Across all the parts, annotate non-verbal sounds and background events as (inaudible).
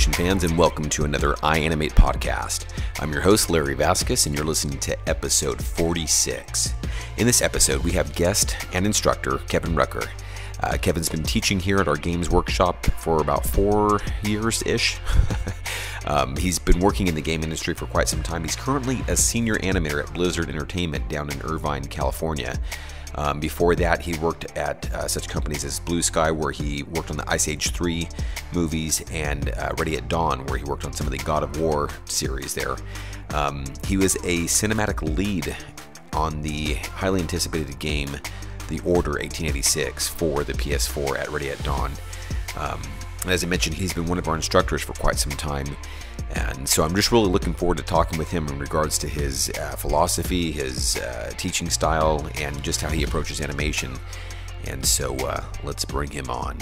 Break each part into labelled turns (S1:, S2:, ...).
S1: animation fans, and welcome to another iAnimate podcast. I'm your host, Larry Vasquez, and you're listening to episode 46. In this episode, we have guest and instructor Kevin Rucker. Uh, Kevin's been teaching here at our games workshop for about four years ish. (laughs) um, he's been working in the game industry for quite some time. He's currently a senior animator at Blizzard Entertainment down in Irvine, California. Um, before that, he worked at uh, such companies as Blue Sky, where he worked on the Ice Age 3 movies, and uh, Ready at Dawn, where he worked on some of the God of War series there. Um, he was a cinematic lead on the highly anticipated game, The Order 1886, for the PS4 at Ready at Dawn. Um, as I mentioned, he's been one of our instructors for quite some time. And so I'm just really looking forward to talking with him in regards to his uh, philosophy, his uh, teaching style, and just how he approaches animation. And so uh, let's bring him on.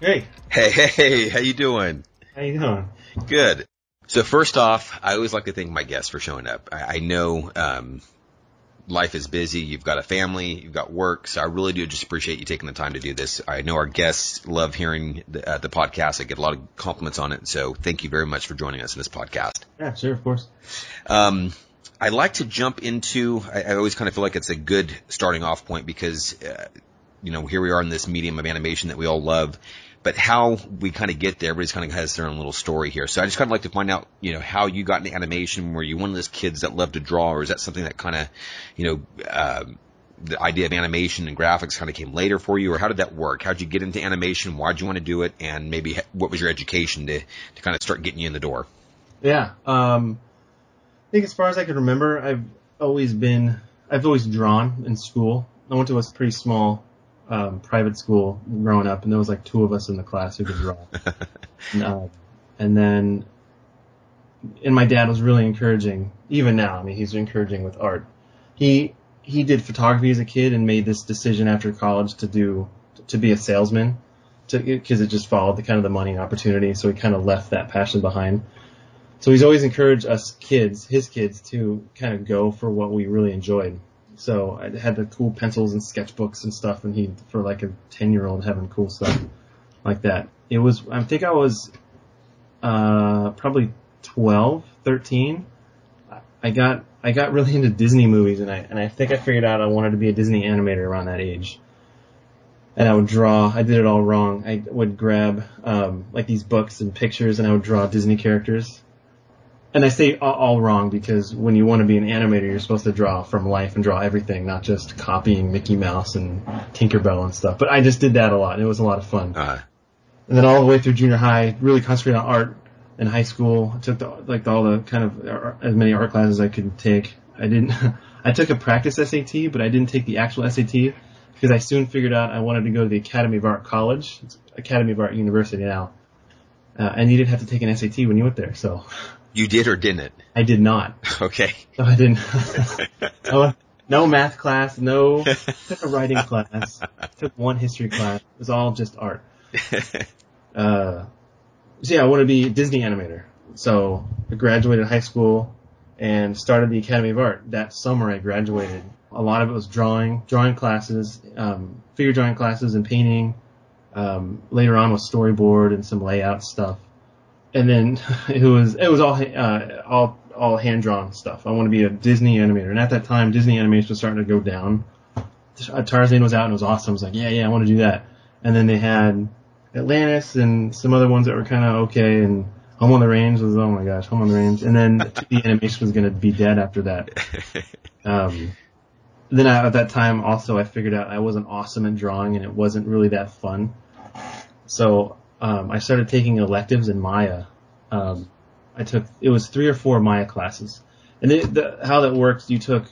S2: Hey,
S1: Hey, hey, how you doing?
S2: how you doing?
S1: Good. So first off, I always like to thank my guests for showing up. I, I know um, life is busy. You've got a family, you've got work, so I really do just appreciate you taking the time to do this. I know our guests love hearing the, uh, the podcast. I get a lot of compliments on it, so thank you very much for joining us in this podcast.
S2: Yeah, sure, of course.
S1: Um, I like to jump into. I, I always kind of feel like it's a good starting off point because, uh, you know, here we are in this medium of animation that we all love. But how we kind of get there, everybody's kind of has their own little story here. So I just kind of like to find out, you know, how you got into animation. Were you one of those kids that loved to draw, or is that something that kind of, you know, uh, the idea of animation and graphics kind of came later for you, or how did that work? How did you get into animation? Why did you want to do it? And maybe what was your education to to kind of start getting you in the door?
S2: Yeah, um, I think as far as I can remember, I've always been, I've always drawn in school. I went to a pretty small um, private school growing up, and there was like two of us in the class who could draw. (laughs) and, uh, and then, and my dad was really encouraging. Even now, I mean, he's encouraging with art. He he did photography as a kid and made this decision after college to do to be a salesman, because it just followed the kind of the money and opportunity. So he kind of left that passion behind. So he's always encouraged us kids, his kids, to kind of go for what we really enjoyed. So I had the cool pencils and sketchbooks and stuff, and he, for like a 10 year old, having cool stuff like that. It was, I think I was, uh, probably 12, 13. I got, I got really into Disney movies, and I, and I think I figured out I wanted to be a Disney animator around that age. And I would draw, I did it all wrong. I would grab, um, like these books and pictures, and I would draw Disney characters and I say all, all wrong because when you want to be an animator, you're supposed to draw from life and draw everything, not just copying Mickey Mouse and Tinkerbell and stuff. But I just did that a lot. and It was a lot of fun.
S1: Uh,
S2: And then all the way through junior high, really concentrated on art. In high school, I took the, like all the kind of as many art classes I could take. I didn't. (laughs) I took a practice SAT, but I didn't take the actual SAT because I soon figured out I wanted to go to the Academy of Art College, it's Academy of Art University now, uh, and you didn't have to take an SAT when you went there. So (laughs)
S1: you did or didn't?
S2: I did not.
S1: Okay.
S2: So I didn't. (laughs) no, no math class, no took a writing class, took one history class. It was all just art. (laughs) Uh, so yeah, I want to be a Disney animator. So I graduated high school and started the Academy of Art. That summer I graduated. A lot of it was drawing, drawing classes, um, figure drawing classes and painting. Um, later on was storyboard and some layout stuff. And then (laughs) it was, it was all, uh, all, all hand drawn stuff. I want to be a Disney animator. And at that time, Disney animation was starting to go down. Tarzan was out and it was awesome. I was like, yeah, yeah, I want to do that. And then they had Atlantis and some other ones that were kind of okay. And Home on the Range was, oh my gosh, Home on the Range. And then (laughs) the animation was going to be dead after that. Um, then I, at that time also I figured out I wasn't awesome at drawing and it wasn't really that fun. So, um, I started taking electives in Maya. Um, I took, it was three or four Maya classes. And it, the, how that works, you took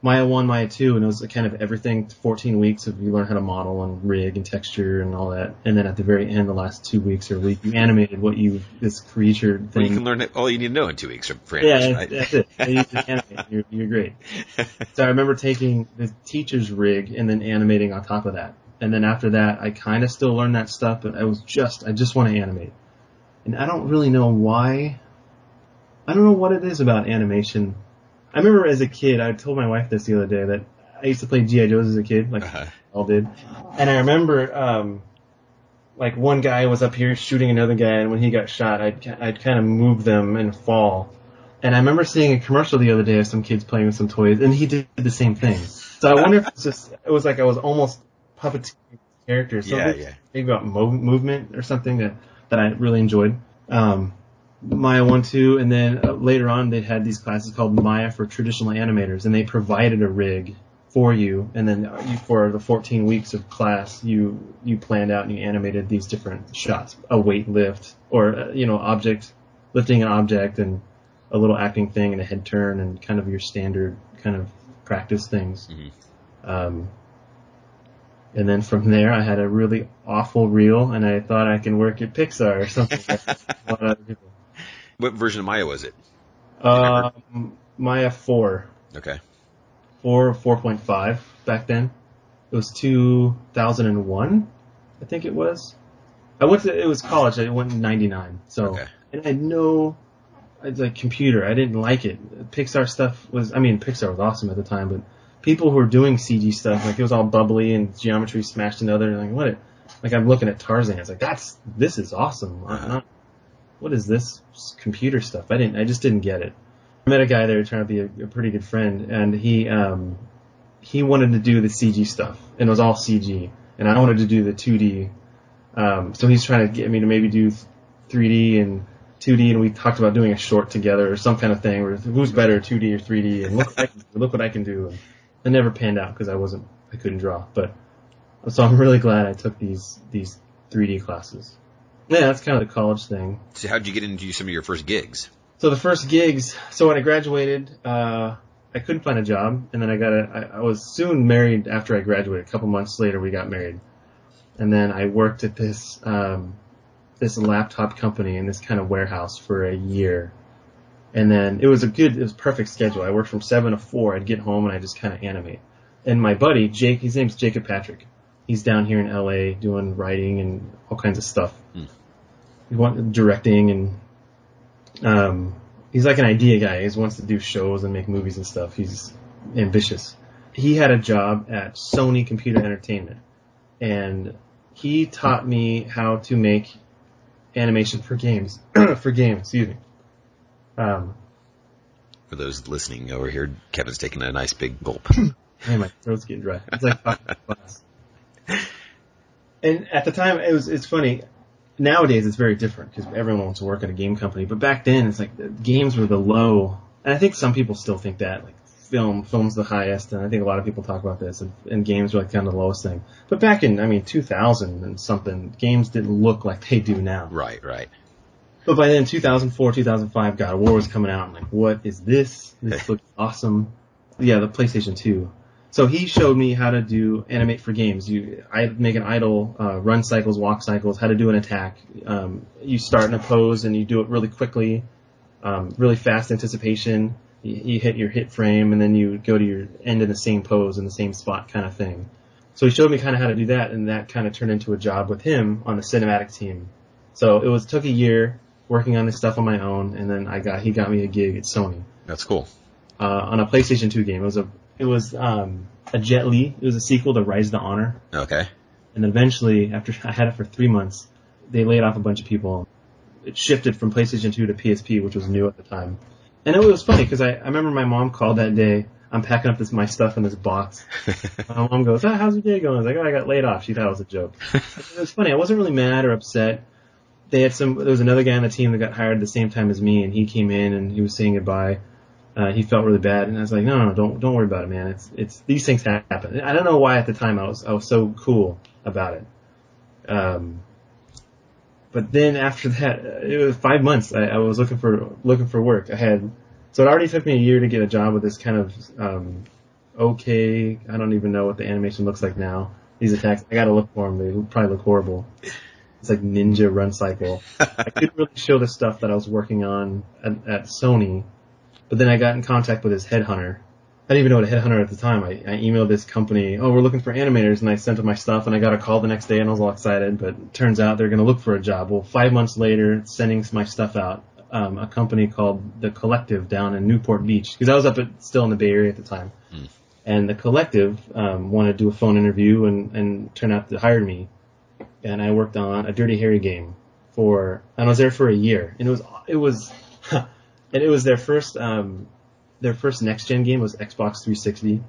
S2: Maya 1, Maya 2, and it was a kind of everything, 14 weeks of you learn how to model and rig and texture and all that. And then at the very end, the last two weeks or week, you animated what you, this creature
S1: Well,
S2: thing.
S1: you can learn it, all you need to know in two weeks for
S2: Yeah,
S1: right?
S2: that's it. And you animate. You're, you're great. (laughs) So I remember taking the teacher's rig and then animating on top of that. And then after that, I kind of still learned that stuff, but I was just, I just want to animate. And I don't really know why. I don't know what it is about animation. I remember as a kid, I told my wife this the other day that I used to play G.I. Joes as a kid, like
S1: Uh-huh.
S2: all did. And I remember, um, like one guy was up here shooting another guy, and when he got shot, I'd I'd kind of move them and fall. And I remember seeing a commercial the other day of some kids playing with some toys, and he did the same thing. So I wonder if it's just it was like I was almost puppeteering characters. So
S1: Yeah, yeah.
S2: Maybe about mo- movement or something that that I really enjoyed. Um, Maya one two, and then uh, later on they had these classes called Maya for traditional animators, and they provided a rig for you, and then uh, you, for the 14 weeks of class, you you planned out and you animated these different shots, a weight lift, or uh, you know object lifting an object, and a little acting thing, and a head turn, and kind of your standard kind of practice things.
S1: Mhm.
S2: Um, and then from there, I had a really awful reel, and I thought I can work at Pixar or something. like a lot of other people.
S1: What version of Maya was it?
S2: Um, Maya 4.
S1: Okay.
S2: 4, 4.5 back then. It was 2001, I think it was. I went to, it was college, I went in 99. So,
S1: Okay.
S2: and I had no, it's like computer, I didn't like it. Pixar stuff was, I mean, Pixar was awesome at the time, but people who were doing CG stuff, like it was all bubbly and geometry smashed together, and like, what, it, like I'm looking at Tarzan, it's like, that's, this is awesome. Not- what is this computer stuff? I didn't, I just didn't get it. I met a guy there trying to be a, a pretty good friend, and he um, he wanted to do the CG stuff, and it was all CG, and I wanted to do the 2D. Um, so he's trying to get me to maybe do 3D and 2D, and we talked about doing a short together or some kind of thing, where who's better, 2D or 3D, and look, what I can, look what I can do. And it never panned out because I wasn't, I couldn't draw, but so I'm really glad I took these these 3D classes. Yeah, that's kind of the college thing.
S1: So how did you get into some of your first gigs?
S2: So the first gigs, so when I graduated, uh, I couldn't find a job, and then I got a, I, I was soon married after I graduated. A couple months later, we got married, and then I worked at this, um, this laptop company in this kind of warehouse for a year, and then it was a good, it was perfect schedule. I worked from seven to four. I'd get home and I just kind of animate. And my buddy Jake, his name's Jacob Patrick. He's down here in LA doing writing and all kinds of stuff.
S1: Hmm.
S2: He want directing and um, he's like an idea guy. He wants to do shows and make movies and stuff. He's ambitious. He had a job at Sony Computer Entertainment, and he taught me how to make animation for games. (clears throat) for games, excuse me. Um,
S1: For those listening over here, Kevin's taking a nice big gulp. (laughs)
S2: man, my throat's getting dry. It's like. (laughs) And at the time, it was it's funny. Nowadays, it's very different because everyone wants to work at a game company. But back then, it's like the games were the low, and I think some people still think that like film film's the highest, and I think a lot of people talk about this, and, and games are like kind of the lowest thing. But back in, I mean, 2000 and something, games didn't look like they do now.
S1: right, right.
S2: But by then, 2004, 2005, God of War was coming out. I'm like, what is this? This looks awesome. Yeah, the PlayStation 2. So he showed me how to do animate for games. You, I make an idle, uh, run cycles, walk cycles, how to do an attack. Um, you start in a pose and you do it really quickly, um, really fast anticipation. You, you hit your hit frame and then you go to your end in the same pose in the same spot kind of thing. So he showed me kind of how to do that and that kind of turned into a job with him on the cinematic team. So it was, took a year working on this stuff on my own and then I got, he got me a gig at Sony
S1: That's cool.
S2: uh, on a PlayStation 2 game. It was a it was um, a Jet Li. It was a sequel to Rise to Honor,
S1: Okay.
S2: and eventually, after (laughs) I had it for three months, they laid off a bunch of people. It shifted from PlayStation 2 to PSP, which was new at the time. And it was funny because I, I remember my mom called that day. I'm packing up this my stuff in this box. (laughs) My mom goes, oh, "How's your day going?" I was like, "Oh, I got laid off." She thought it was a joke. (laughs) it was funny. I wasn't really mad or upset. They had some. There was another guy on the team that got hired at the same time as me, and he came in and he was saying goodbye. Uh, he felt really bad, and I was like, "No, no, no, don't don't worry about it, man. It's it's these things happen." I don't know why at the time I was I was so cool about it. Um, but then after that, uh, it was five months. I, I was looking for looking for work. I had so it already took me a year to get a job with this kind of um, okay. I don't even know what the animation looks like now. These attacks, I gotta look for them. They probably look horrible. It's like Ninja Run Cycle. (laughs) I couldn't really show the stuff that I was working on at, at Sony, but then I got in contact with this headhunter. I didn't even know what a headhunter at the time. I, I emailed this company, oh, we're looking for animators, and I sent them my stuff, and I got a call the next day, and I was all excited, but it turns out they're going to look for a job. Well, five months later, sending my stuff out, um, a company called The Collective down in Newport Beach, because I was up at, still in the Bay Area at the time.
S1: Hmm.
S2: And The Collective um, wanted to do a phone interview and, and turned out to hire me. And I worked on a Dirty Harry game for, and I was there for a year, and it was it was, (laughs) and it was their first um, their first next gen game was Xbox 360.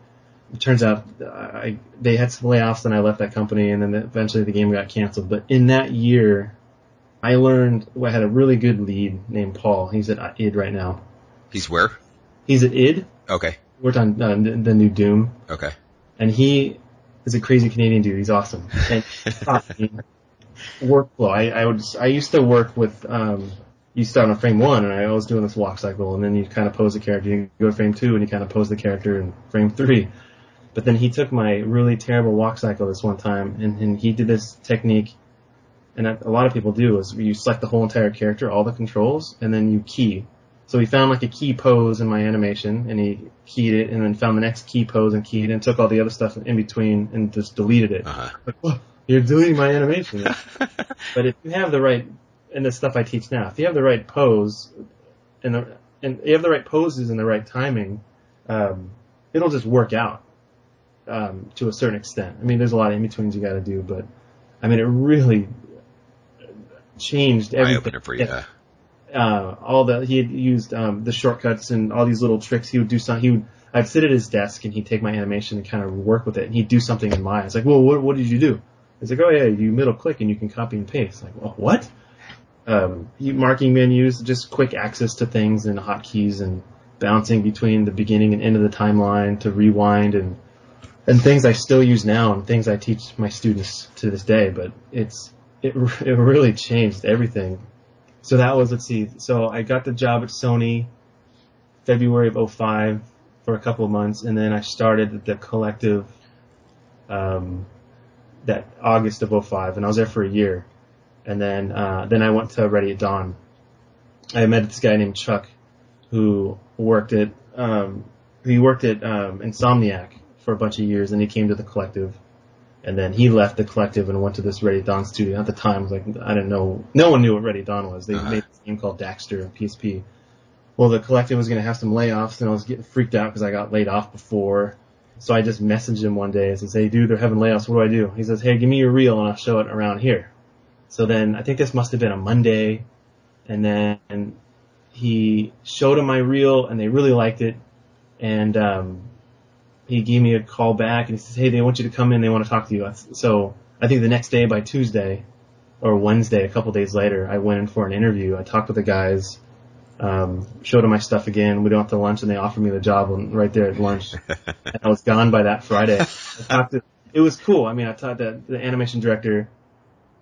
S2: It turns out I, they had some layoffs, and I left that company, and then eventually the game got canceled. But in that year, I learned I had a really good lead named Paul. He's at id right now.
S1: He's where?
S2: He's at id.
S1: Okay.
S2: Worked on uh, the, the new Doom.
S1: Okay.
S2: And he is a crazy Canadian dude. He's awesome. And (laughs) workflow. I, I would I used to work with um you start on frame one and I was doing this walk cycle and then you kind of pose the character. You go to frame two and you kind of pose the character in frame three. But then he took my really terrible walk cycle this one time and, and he did this technique and a lot of people do is you select the whole entire character, all the controls, and then you key. So he found like a key pose in my animation, and he keyed it, and then found the next key pose and keyed, it and took all the other stuff in between and just deleted it.
S1: Uh-huh.
S2: Like, whoa, you're deleting my animation. (laughs) but if you have the right, and the stuff I teach now, if you have the right pose, and the, and you have the right poses and the right timing, um, it'll just work out um, to a certain extent. I mean, there's a lot of in betweens you got to do, but I mean, it really changed everything.
S1: Eye opener for you. Yeah
S2: uh, all the he had used um, the shortcuts and all these little tricks. He would do something. He would. I'd sit at his desk and he'd take my animation and kind of work with it. And he'd do something in Maya. It's like, well, what, what did you do? It's like, oh yeah, you middle click and you can copy and paste. Like, well, what? Um, marking menus, just quick access to things and hotkeys and bouncing between the beginning and end of the timeline to rewind and and things I still use now and things I teach my students to this day. But it's it (laughs) it really changed everything so that was let's see. So I got the job at Sony February of 05 for a couple of months, and then I started at the collective um, that August of 05, and I was there for a year. And then uh, then I went to Ready at Dawn. I met this guy named Chuck, who worked at um, he worked at um, Insomniac for a bunch of years, and he came to the collective and then he left the collective and went to this Ready Dawn studio. At the time, was like I didn't know, no one knew what Ready Dawn was. They uh-huh. made this game called Daxter on PSP. Well, the collective was going to have some layoffs, and I was getting freaked out because I got laid off before. So I just messaged him one day and said, "Hey, dude, they're having layoffs. What do I do?" He says, "Hey, give me your reel and I'll show it around here." So then I think this must have been a Monday, and then he showed him my reel, and they really liked it, and um, he gave me a call back and he says, "Hey, they want you to come in. They want to talk to you." So I think the next day, by Tuesday or Wednesday, a couple days later, I went in for an interview. I talked with the guys, um, showed them my stuff again. We went to lunch and they offered me the job right there at lunch. (laughs) and I was gone by that Friday. I talked to, it was cool. I mean, I talked to the animation director,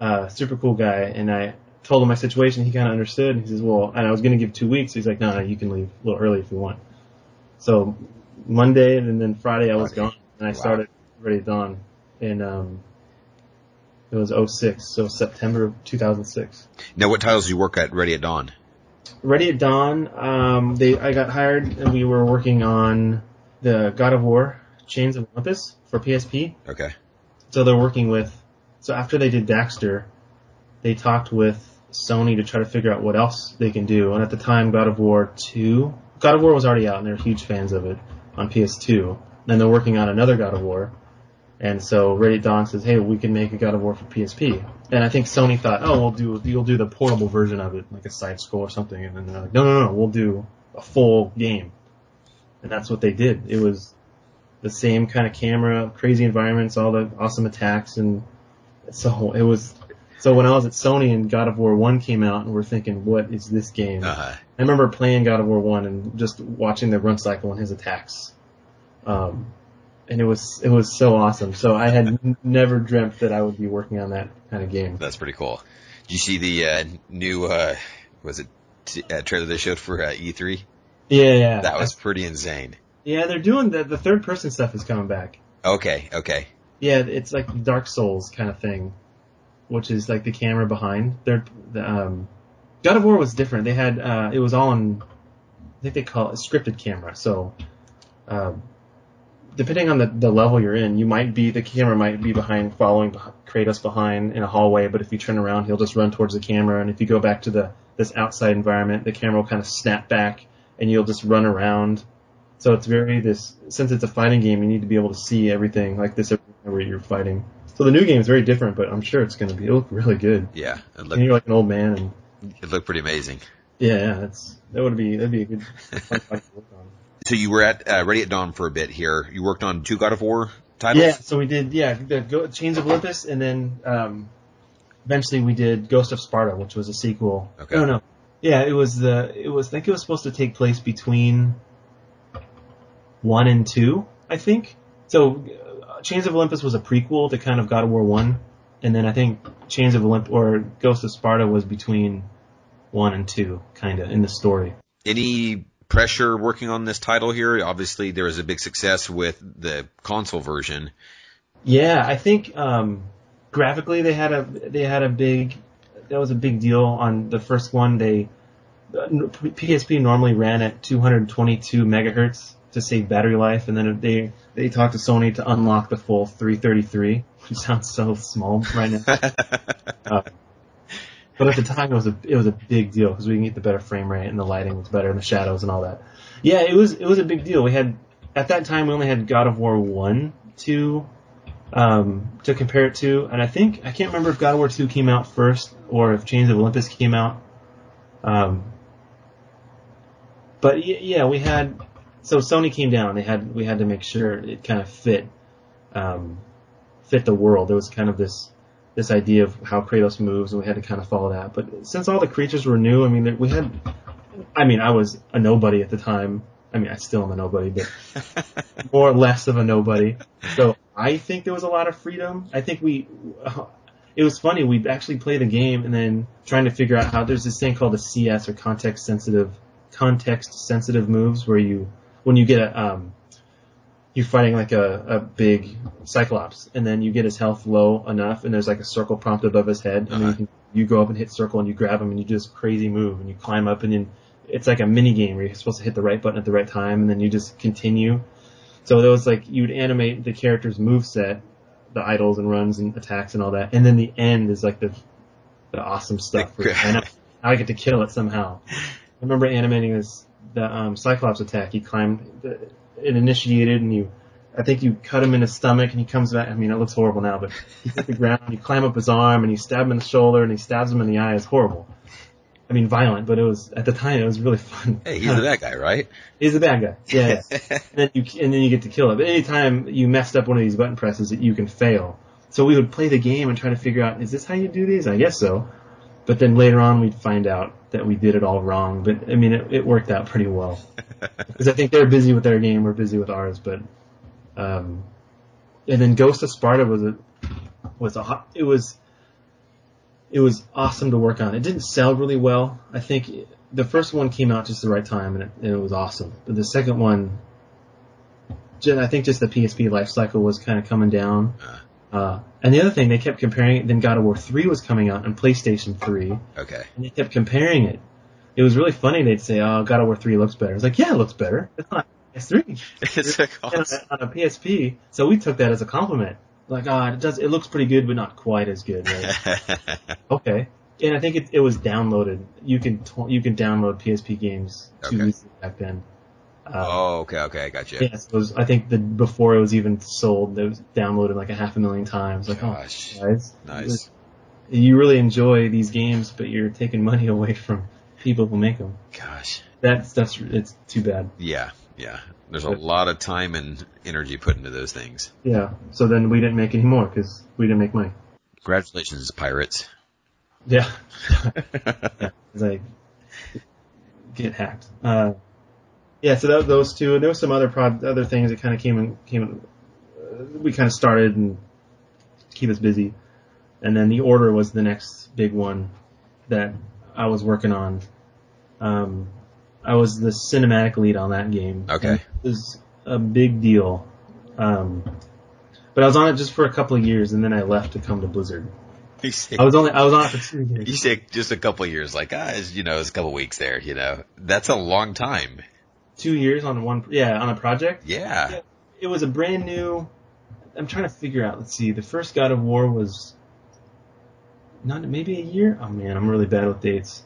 S2: uh, super cool guy, and I told him my situation. He kind of understood. He says, "Well," and I was going to give two weeks. He's like, "No, no, you can leave a little early if you want." So Monday and then Friday I was okay. gone and I wow. started Ready at Dawn in um it was 06, so September of 2006.
S1: Now, what titles do you work at Ready at Dawn?
S2: Ready at Dawn, um, they I got hired and we were working on the God of War Chains of Olympus for PSP.
S1: Okay.
S2: So they're working with. So after they did Daxter, they talked with Sony to try to figure out what else they can do. And at the time, God of War 2, God of War was already out and they're huge fans of it on PS2. Then they're working on another God of War. And so Ready Dawn says, "Hey, we can make a God of War for PSP." And I think Sony thought, "Oh, we'll do you'll do the portable version of it, like a side scroll or something." And then they're like, "No, no, no, we'll do a full game." And that's what they did. It was the same kind of camera, crazy environments, all the awesome attacks, and so it was. So when I was at Sony and God of War One came out, and we're thinking, "What is this game?"
S1: Uh-huh.
S2: I remember playing God of War One and just watching the run cycle and his attacks. Um, and it was it was so awesome. So I had n- never dreamt that I would be working on that kind of game.
S1: That's pretty cool. Did you see the uh, new uh, was it t- uh, trailer they showed for uh, E3?
S2: Yeah, yeah.
S1: That was pretty insane.
S2: Yeah, they're doing the the third person stuff is coming back.
S1: Okay, okay.
S2: Yeah, it's like Dark Souls kind of thing, which is like the camera behind. They're the, um, God of War was different. They had uh, it was all on, I think they call it scripted camera. So, uh, depending on the, the level you're in, you might be the camera might be behind, following Kratos behind in a hallway. But if you turn around, he'll just run towards the camera. And if you go back to the this outside environment, the camera will kind of snap back, and you'll just run around. So it's very this since it's a fighting game, you need to be able to see everything like this where you're fighting. So the new game is very different, but I'm sure it's going to be. It'll look really good.
S1: Yeah, it
S2: And you're like an old man, and
S1: it looked pretty amazing.
S2: yeah, yeah, that's that would be that'd be a good fun (laughs) fight to work on.
S1: So you were at uh, Ready at Dawn for a bit here. You worked on two God of War titles.
S2: Yeah, so we did yeah the Go- Chains of Olympus, and then um, eventually we did Ghost of Sparta, which was a sequel.
S1: Okay.
S2: No, no, yeah, it was the it was I think it was supposed to take place between one and two, I think. So Chains of Olympus was a prequel to kind of God of War one, and then I think Chains of Olymp or Ghost of Sparta was between one and two, kind of in the story.
S1: Any pressure working on this title here? Obviously, there was a big success with the console version.
S2: Yeah, I think um, graphically they had a they had a big that was a big deal on the first one. They uh, PSP normally ran at 222 megahertz to save battery life, and then they they talked to Sony to unlock the full 333, which sounds so small right now. (laughs) Uh, but at the time, it was a it was a big deal because we can get the better frame rate and the lighting was better and the shadows and all that. Yeah, it was it was a big deal. We had at that time we only had God of War one, two, um, to compare it to, and I think I can't remember if God of War two came out first or if Chains of Olympus came out. Um, but yeah, we had so Sony came down. They had we had to make sure it kind of fit um, fit the world. There was kind of this this idea of how Kratos moves, and we had to kind of follow that. But since all the creatures were new, I mean, we had. I mean, I was a nobody at the time. I mean, I still am a nobody, but (laughs) more or less of a nobody. So I think there was a lot of freedom. I think we. It was funny. We'd actually play the game and then trying to figure out how there's this thing called a CS or context sensitive context sensitive moves where you when you get a um, you're fighting like a, a big cyclops and then you get his health low enough and there's like a circle prompt above his head and
S1: Uh-huh.
S2: you can you go up and hit circle and you grab him and you do this crazy move and you climb up and then it's like a mini game where you're supposed to hit the right button at the right time and then you just continue. So was like you'd animate the character's move set, the idles and runs and attacks and all that, and then the end is like the the awesome stuff. Where, and I, I get to kill it somehow. I remember animating this the um, Cyclops attack. He climbed, the, it initiated, and you, I think you cut him in his stomach, and he comes back. I mean, it looks horrible now, but you hit the ground, you climb up his arm, and you stab him in the shoulder, and he stabs him in the eye. It's horrible. I mean, violent, but it was at the time it was really fun.
S1: Hey, he's the bad guy, right?
S2: He's the bad guy. Yeah. yeah. (laughs) and then you and then you get to kill him. But anytime you messed up one of these button presses, that you can fail. So we would play the game and try to figure out is this how you do these? I guess so. But then later on we'd find out that we did it all wrong. But I mean, it, it worked out pretty well (laughs) because I think they're busy with their game, we're busy with ours. But um, and then Ghost of Sparta was a was a hot, it was it was awesome to work on. It didn't sell really well. I think the first one came out just the right time and it, and it was awesome. But the second one, I think just the PSP life cycle was kind of coming down. Uh, and the other thing, they kept comparing it. Then God of War 3 was coming out on PlayStation 3,
S1: Okay.
S2: and they kept comparing it. It was really funny. They'd say, "Oh, God of War 3 looks better." It's like, yeah, it looks better. It's not PS3 (laughs)
S1: It's like awesome.
S2: on a PSP. So we took that as a compliment. Like, ah, it does. It looks pretty good, but not quite as good. Right? (laughs) okay. And I think it, it was downloaded. You can t- you can download PSP games too
S1: Okay.
S2: easily back then. Uh,
S1: oh, okay, okay, I got you.
S2: Yes, it was. I think the before it was even sold, it was downloaded like a half a million times. Like,
S1: Gosh.
S2: oh, guys,
S1: Nice.
S2: you really enjoy these games, but you're taking money (laughs) away from people who make them.
S1: Gosh.
S2: That's that's it's too bad.
S1: Yeah, yeah. There's a lot of time and energy put into those things.
S2: Yeah. So then we didn't make any more because we didn't make money.
S1: Congratulations, pirates.
S2: Yeah. (laughs) (laughs) yeah. I get hacked. Uh, yeah. So that, those two, and there was some other pro- other things that kind of came and came. in- Uh, we kind of started and keep us busy, and then the order was the next big one that I was working on. Um, I was the cinematic lead on that game.
S1: Okay.
S2: It was a big deal. Um, but I was on it just for a couple of years, and then I left to come to Blizzard.
S1: You say,
S2: I was only I was on it for two years.
S1: you say just a couple of years, like, ah, you know, it's a couple of weeks there, you know. That's a long time.
S2: Two years on one yeah on a project
S1: Yeah.
S2: it was a brand new i'm trying to figure out let's see the first god of war was not maybe a year oh man i'm really bad with dates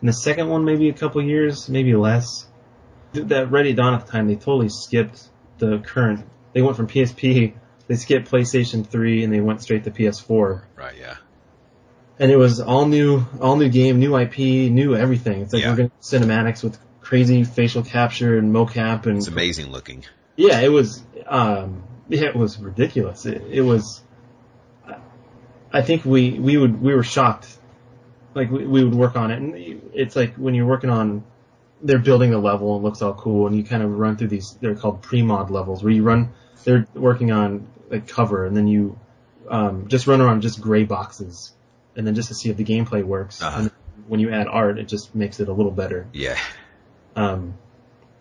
S2: and the second one maybe a couple years maybe less that ready dawn at the time they totally skipped the current they went from psp (laughs) they skipped PlayStation 3 and they went straight to PS4.
S1: Right. Yeah.
S2: And it was all new, all new game, new IP, new everything. It's like
S1: Yeah.
S2: we're going to cinematics with crazy facial capture and mocap and
S1: It's amazing looking.
S2: yeah, it was. Um, yeah, it was ridiculous. It, it was. I think we we would we were shocked. Like we, we would work on it, and it's like when you're working on, they're building the level and it looks all cool, and you kind of run through these. They're called pre-mod levels where you run. They're working on like cover, and then you um, just run around just gray boxes, and then just to see if the gameplay works.
S1: Uh-huh.
S2: And when you add art, it just makes it a little better.
S1: Yeah.
S2: Um,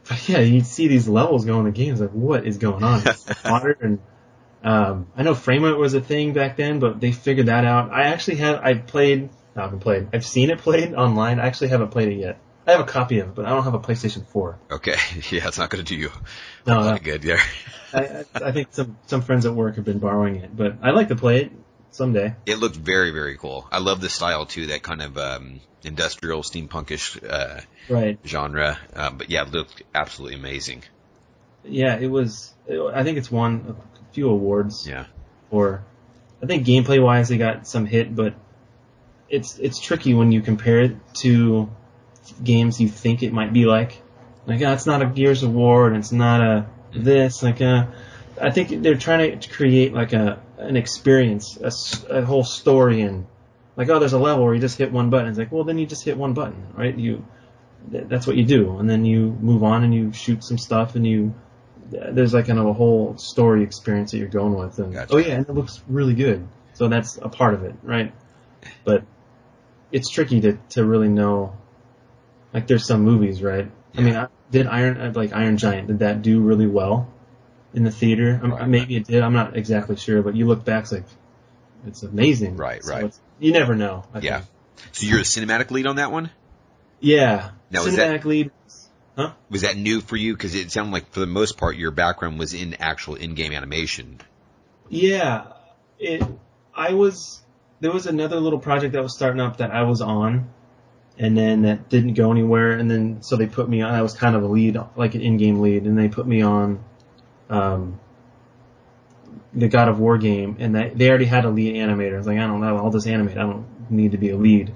S2: but yeah, you see these levels going in the games, like what is going on? Water (laughs) and um, I know Frameit was a thing back then, but they figured that out. I actually have I played, not haven't played. I've seen it played online. I actually haven't played it yet. I have a copy of it, but I don't have a PlayStation 4.
S1: Okay. (laughs) Yeah, it's not going to do you
S2: No,
S1: a lot
S2: no.
S1: of good. Yeah.
S2: I, I, I think some some friends at work have been borrowing it, but I'd like to play it someday.
S1: It looked very, very cool. I love the style too, that kind of um, industrial steampunkish uh,
S2: Right.
S1: genre. Um, but yeah, it looked absolutely amazing.
S2: Yeah, it was. I think it's won a few awards.
S1: Yeah.
S2: or I think gameplay wise they got some hit, but it's it's tricky when you compare it to games you think it might be like. Like, oh, it's not a Gears of War and it's not a this. Like, uh, I think they're trying to create like a an experience, a whole story, and like, oh, there's a level where you just hit one button. It's like, well, then you just hit one button, right? You th- that's what you do, and then you move on and you shoot some stuff, and you there's like kind of a whole story experience that you're going with, and
S1: Gotcha.
S2: oh yeah, and it looks really good. So that's a part of it, right? But it's tricky to to really know. Like, there's some movies, right? I mean, I, did Iron like Iron Giant? Did that do really well in the theater?
S1: Right.
S2: Maybe it did. I'm not exactly sure, but you look back, it's like it's amazing.
S1: Right,
S2: So
S1: right.
S2: you never know. I
S1: Yeah.
S2: think.
S1: So you're the cinematic lead on that one?
S2: Yeah.
S1: Now, is that-
S2: Cinematic lead. Huh?
S1: Was that new for you? Because it sounded like for the most part your background was in actual in-game animation.
S2: Yeah, it. I was there was another little project that was starting up that I was on, and then that didn't go anywhere. And then so they put me on. I was kind of a lead, like an in-game lead, and they put me on, um, the God of War game, and they they already had a lead animator. I was like, I don't know, I'll just animate. I don't need to be a lead.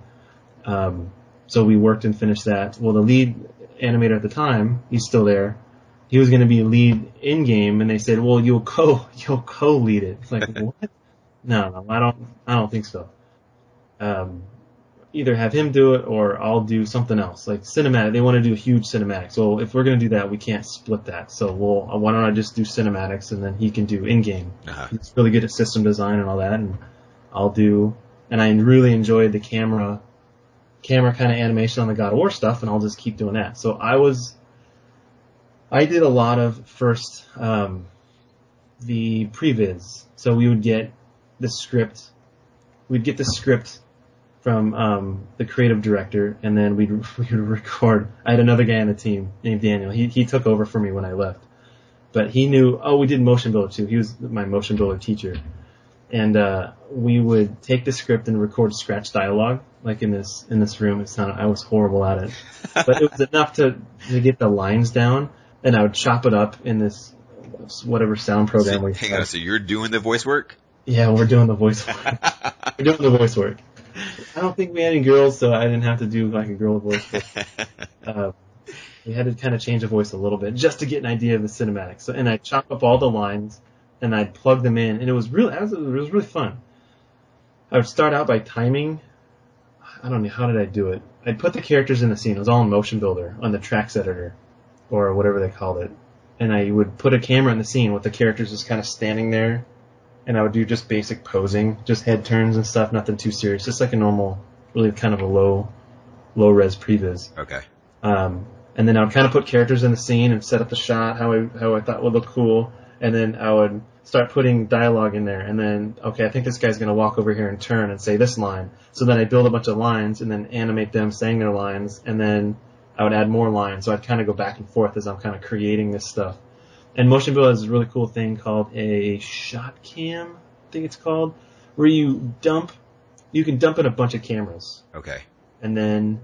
S2: Um, so we worked and finished that. Well, the lead animator at the time, he's still there. He was going to be a lead in game, and they said, "Well, you'll co (laughs) you'll co lead it." It's like (laughs) what? No, no, I don't. I don't think so. Um, either have him do it, or I'll do something else. Like cinematic, they want to do a huge cinematic. So if we're going to do that, we can't split that. So we'll. Why don't I just do cinematics, and then he can do in game.
S1: Uh-huh.
S2: He's really good at system design and all that, and I'll do. And I really enjoyed the camera, camera kind of animation on the God of War stuff, and I'll just keep doing that. So I was, I did a lot of first um, the previs. So we would get the script, we'd get the script from um, the creative director, and then we'd (laughs) we would record. I had another guy on the team named Daniel. He he took over for me when I left, but he knew. Oh, we did motion builder too. He was my motion builder teacher, and uh, we would take the script and record scratch dialogue, like in this in this room. It's not. I was horrible at it, (laughs) but it was enough to to get the lines down, and I would chop it up in this whatever sound program.
S1: So,
S2: we
S1: hang on, so you're doing the voice work?
S2: yeah, we're doing the voice work. (laughs) we're doing the voice work. I don't think we had any girls, so I didn't have to do like a girl voice. But, (laughs) uh, we had to kind of change the voice a little bit just to get an idea of the cinematic. So, and I chop up all the lines and I'd plug them in, and it was really, it was, it was really fun. I would start out by timing. I don't know how did I do it. I'd put the characters in the scene. It was all in Motion Builder on the tracks editor, or whatever they called it. And I would put a camera in the scene with the characters just kind of standing there and I would do just basic posing, just head turns and stuff, nothing too serious, just like a normal, really kind of a low, low res previs.
S1: Okay.
S2: Um, and then I would kind of put characters in the scene and set up the shot how I how I thought would look cool, and then I would start putting dialogue in there, and then okay, I think this guy's gonna walk over here and turn and say this line. So then I build a bunch of lines and then animate them saying their lines, and then I would add more lines. So I'd kind of go back and forth as I'm kind of creating this stuff. And Motion Builder has a really cool thing called a shot cam, I think it's called, where you dump, you can dump in a bunch of cameras,
S1: Okay.
S2: and then,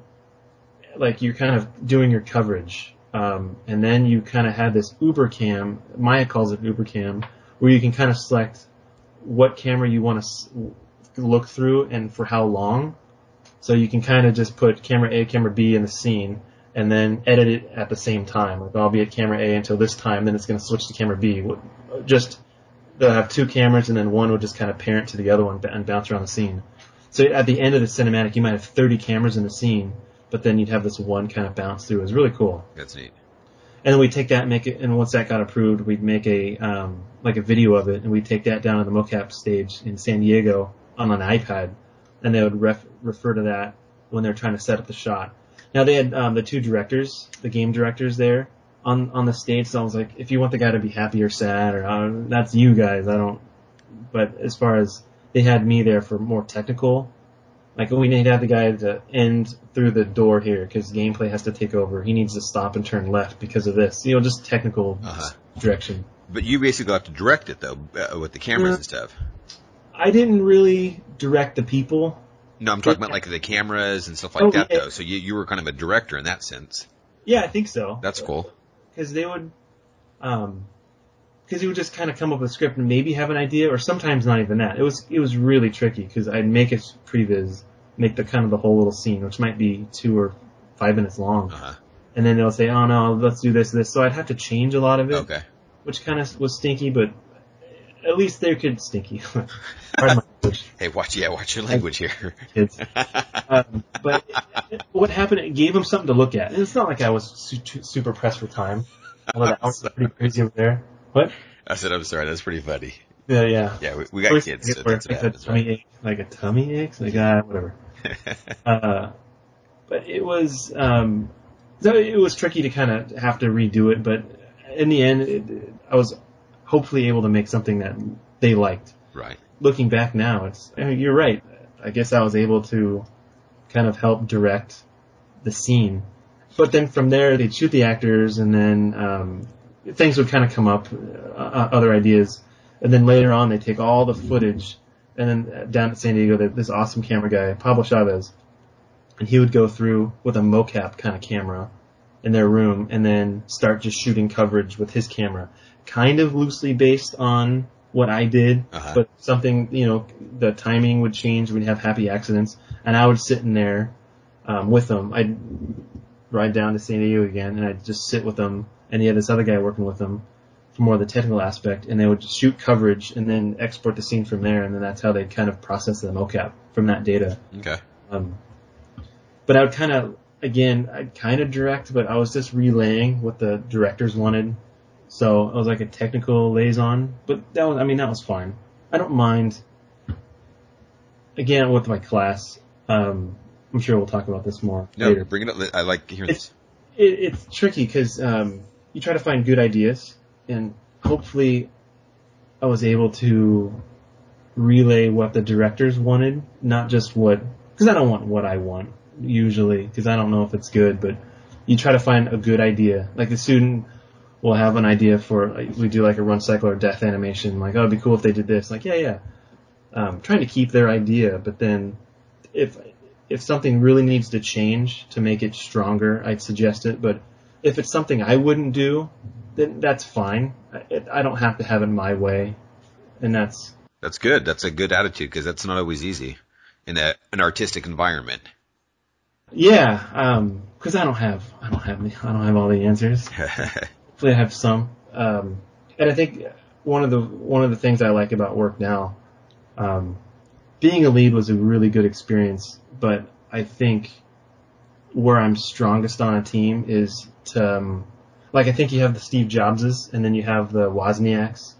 S2: like, you're kind of doing your coverage. Um, and then you kind of have this Uber cam, Maya calls it Uber cam, where you can kind of select what camera you want to look through and for how long. So you can kind of just put camera A, camera B in the scene, and then edit it at the same time. Like I'll be at camera A until this time, then it's going to switch to camera B. Just they'll have two cameras, and then one will just kind of parent to the other one and bounce around the scene. So at the end of the cinematic, you might have 30 cameras in the scene, but then you'd have this one kind of bounce through. It was really cool.
S1: That's neat.
S2: And then we take that, and make it, and once that got approved, we'd make a um, like a video of it, and we'd take that down to the mocap stage in San Diego on an iPad, and they would ref- refer to that when they're trying to set up the shot. Now they had um, the two directors, the game directors there on on the stage. So I was like, if you want the guy to be happy or sad, or uh, that's you guys. I don't. But as far as they had me there for more technical like we need to have the guy to end through the door here because gameplay has to take over. He needs to stop and turn left because of this. You know, just technical uh-huh. direction.
S1: But you basically have to direct it though uh, with the cameras yeah. and stuff.
S2: I didn't really direct the people.
S1: No, I'm talking about like the cameras and stuff like oh, that yeah. though. So you you were kind of a director in that sense.
S2: Yeah, I think so.
S1: That's cool.
S2: Because they would, um, because you would just kind of come up with a script and maybe have an idea, or sometimes not even that. It was it was really tricky because I'd make a previs, make the kind of the whole little scene, which might be two or five minutes long, uh-huh. and then they'll say, "Oh no, let's do this, this." So I'd have to change a lot of it,
S1: okay.
S2: which kind of was stinky, but at least they could stinky. (laughs)
S1: hey, watch yeah, watch your language here,
S2: kids. Um, but what happened? It gave them something to look at, and it's not like I was su- super pressed for time. Although that was pretty (laughs) crazy over there. What? I
S1: said, I'm sorry. That's pretty funny.
S2: Yeah, yeah.
S1: Yeah, we, we got kids. So
S2: that's like, a tummy ache, like a tummy ache, like ah, whatever. (laughs) uh, but it was, um, so it was tricky to kind of have to redo it, but in the end, it, I was hopefully able to make something that they liked.
S1: Right.
S2: Looking back now, it's you're right. I guess I was able to kind of help direct the scene, but then from there they'd shoot the actors, and then um, things would kind of come up, uh, uh, other ideas, and then later on they take all the footage, and then down at San Diego, this awesome camera guy, Pablo Chavez, and he would go through with a mocap kind of camera in their room, and then start just shooting coverage with his camera, kind of loosely based on what I did, uh-huh. but something, you know, the timing would change. We'd have happy accidents, and I would sit in there um, with them. I'd ride down to San Diego again, and I'd just sit with them and he had this other guy working with him for more of the technical aspect, and they would shoot coverage and then export the scene from there, and then that's how they'd kind of process the mocap from that data.
S1: Okay.
S2: Um, but I would kind of, again, I'd kind of direct, but I was just relaying what the directors wanted. So I was like a technical liaison, but that was, I mean, that was fine. I don't mind. Again, with my class, um, I'm sure we'll talk about this more
S1: no,
S2: later.
S1: bring it up. I like hearing
S2: it's, this. It, it's tricky because um, you try to find good ideas, and hopefully, I was able to relay what the directors wanted, not just what because I don't want what I want usually because I don't know if it's good, but you try to find a good idea. Like the student will have an idea for like, we do like a run cycle or death animation. Like oh, it'd be cool if they did this. Like yeah, yeah. Um, trying to keep their idea, but then if if something really needs to change to make it stronger, I'd suggest it. But if it's something I wouldn't do, then that's fine. I, I don't have to have it my way, and that's
S1: that's good. That's a good attitude because that's not always easy in a, an artistic environment.
S2: Yeah, because um, I don't have I don't have I don't have all the answers. (laughs) Hopefully, I have some. Um, and I think one of the one of the things I like about work now, um, being a lead was a really good experience. But I think where I'm strongest on a team is to, um, like I think you have the Steve Jobses and then you have the Wozniaks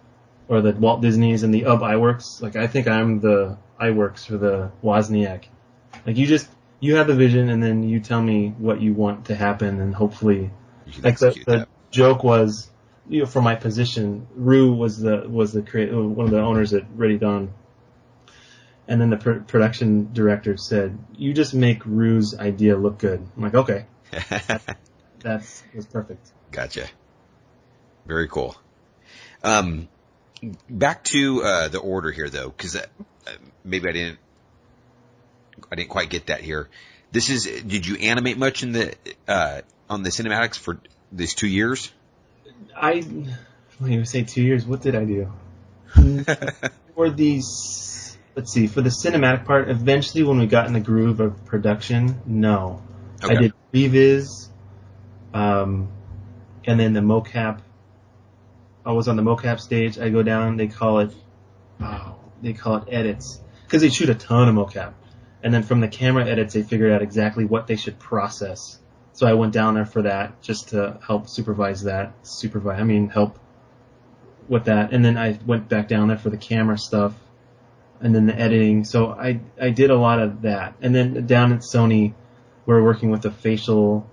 S2: or the Walt Disneys and the Ub Iwerks. Like I think I'm the Iwerks for the Wozniak. Like you just you have the vision and then you tell me what you want to happen and hopefully like the, the joke was you know for my position Ru was the was the create one of the owners at Ready Dawn and then the pr- production director said, "You just make Ru's idea look good." I'm like, "Okay, (laughs) that's was perfect."
S1: Gotcha. Very cool. Um, back to uh, the order here, though, because uh, maybe I didn't, I didn't quite get that here. This is. Did you animate much in the uh, on the cinematics for these two years?
S2: I when you say two years, what did I do? (laughs) for these, let's see, for the cinematic part, eventually when we got in the groove of production, no.
S1: Okay.
S2: I did previs, um, and then the mocap. I was on the mocap stage. I go down. They call it, oh, they call it edits because they shoot a ton of mocap, and then from the camera edits, they figured out exactly what they should process. So I went down there for that just to help supervise that. Supervise, I mean, help with that, and then I went back down there for the camera stuff, and then the editing. So I I did a lot of that, and then down at Sony, we're working with a facial,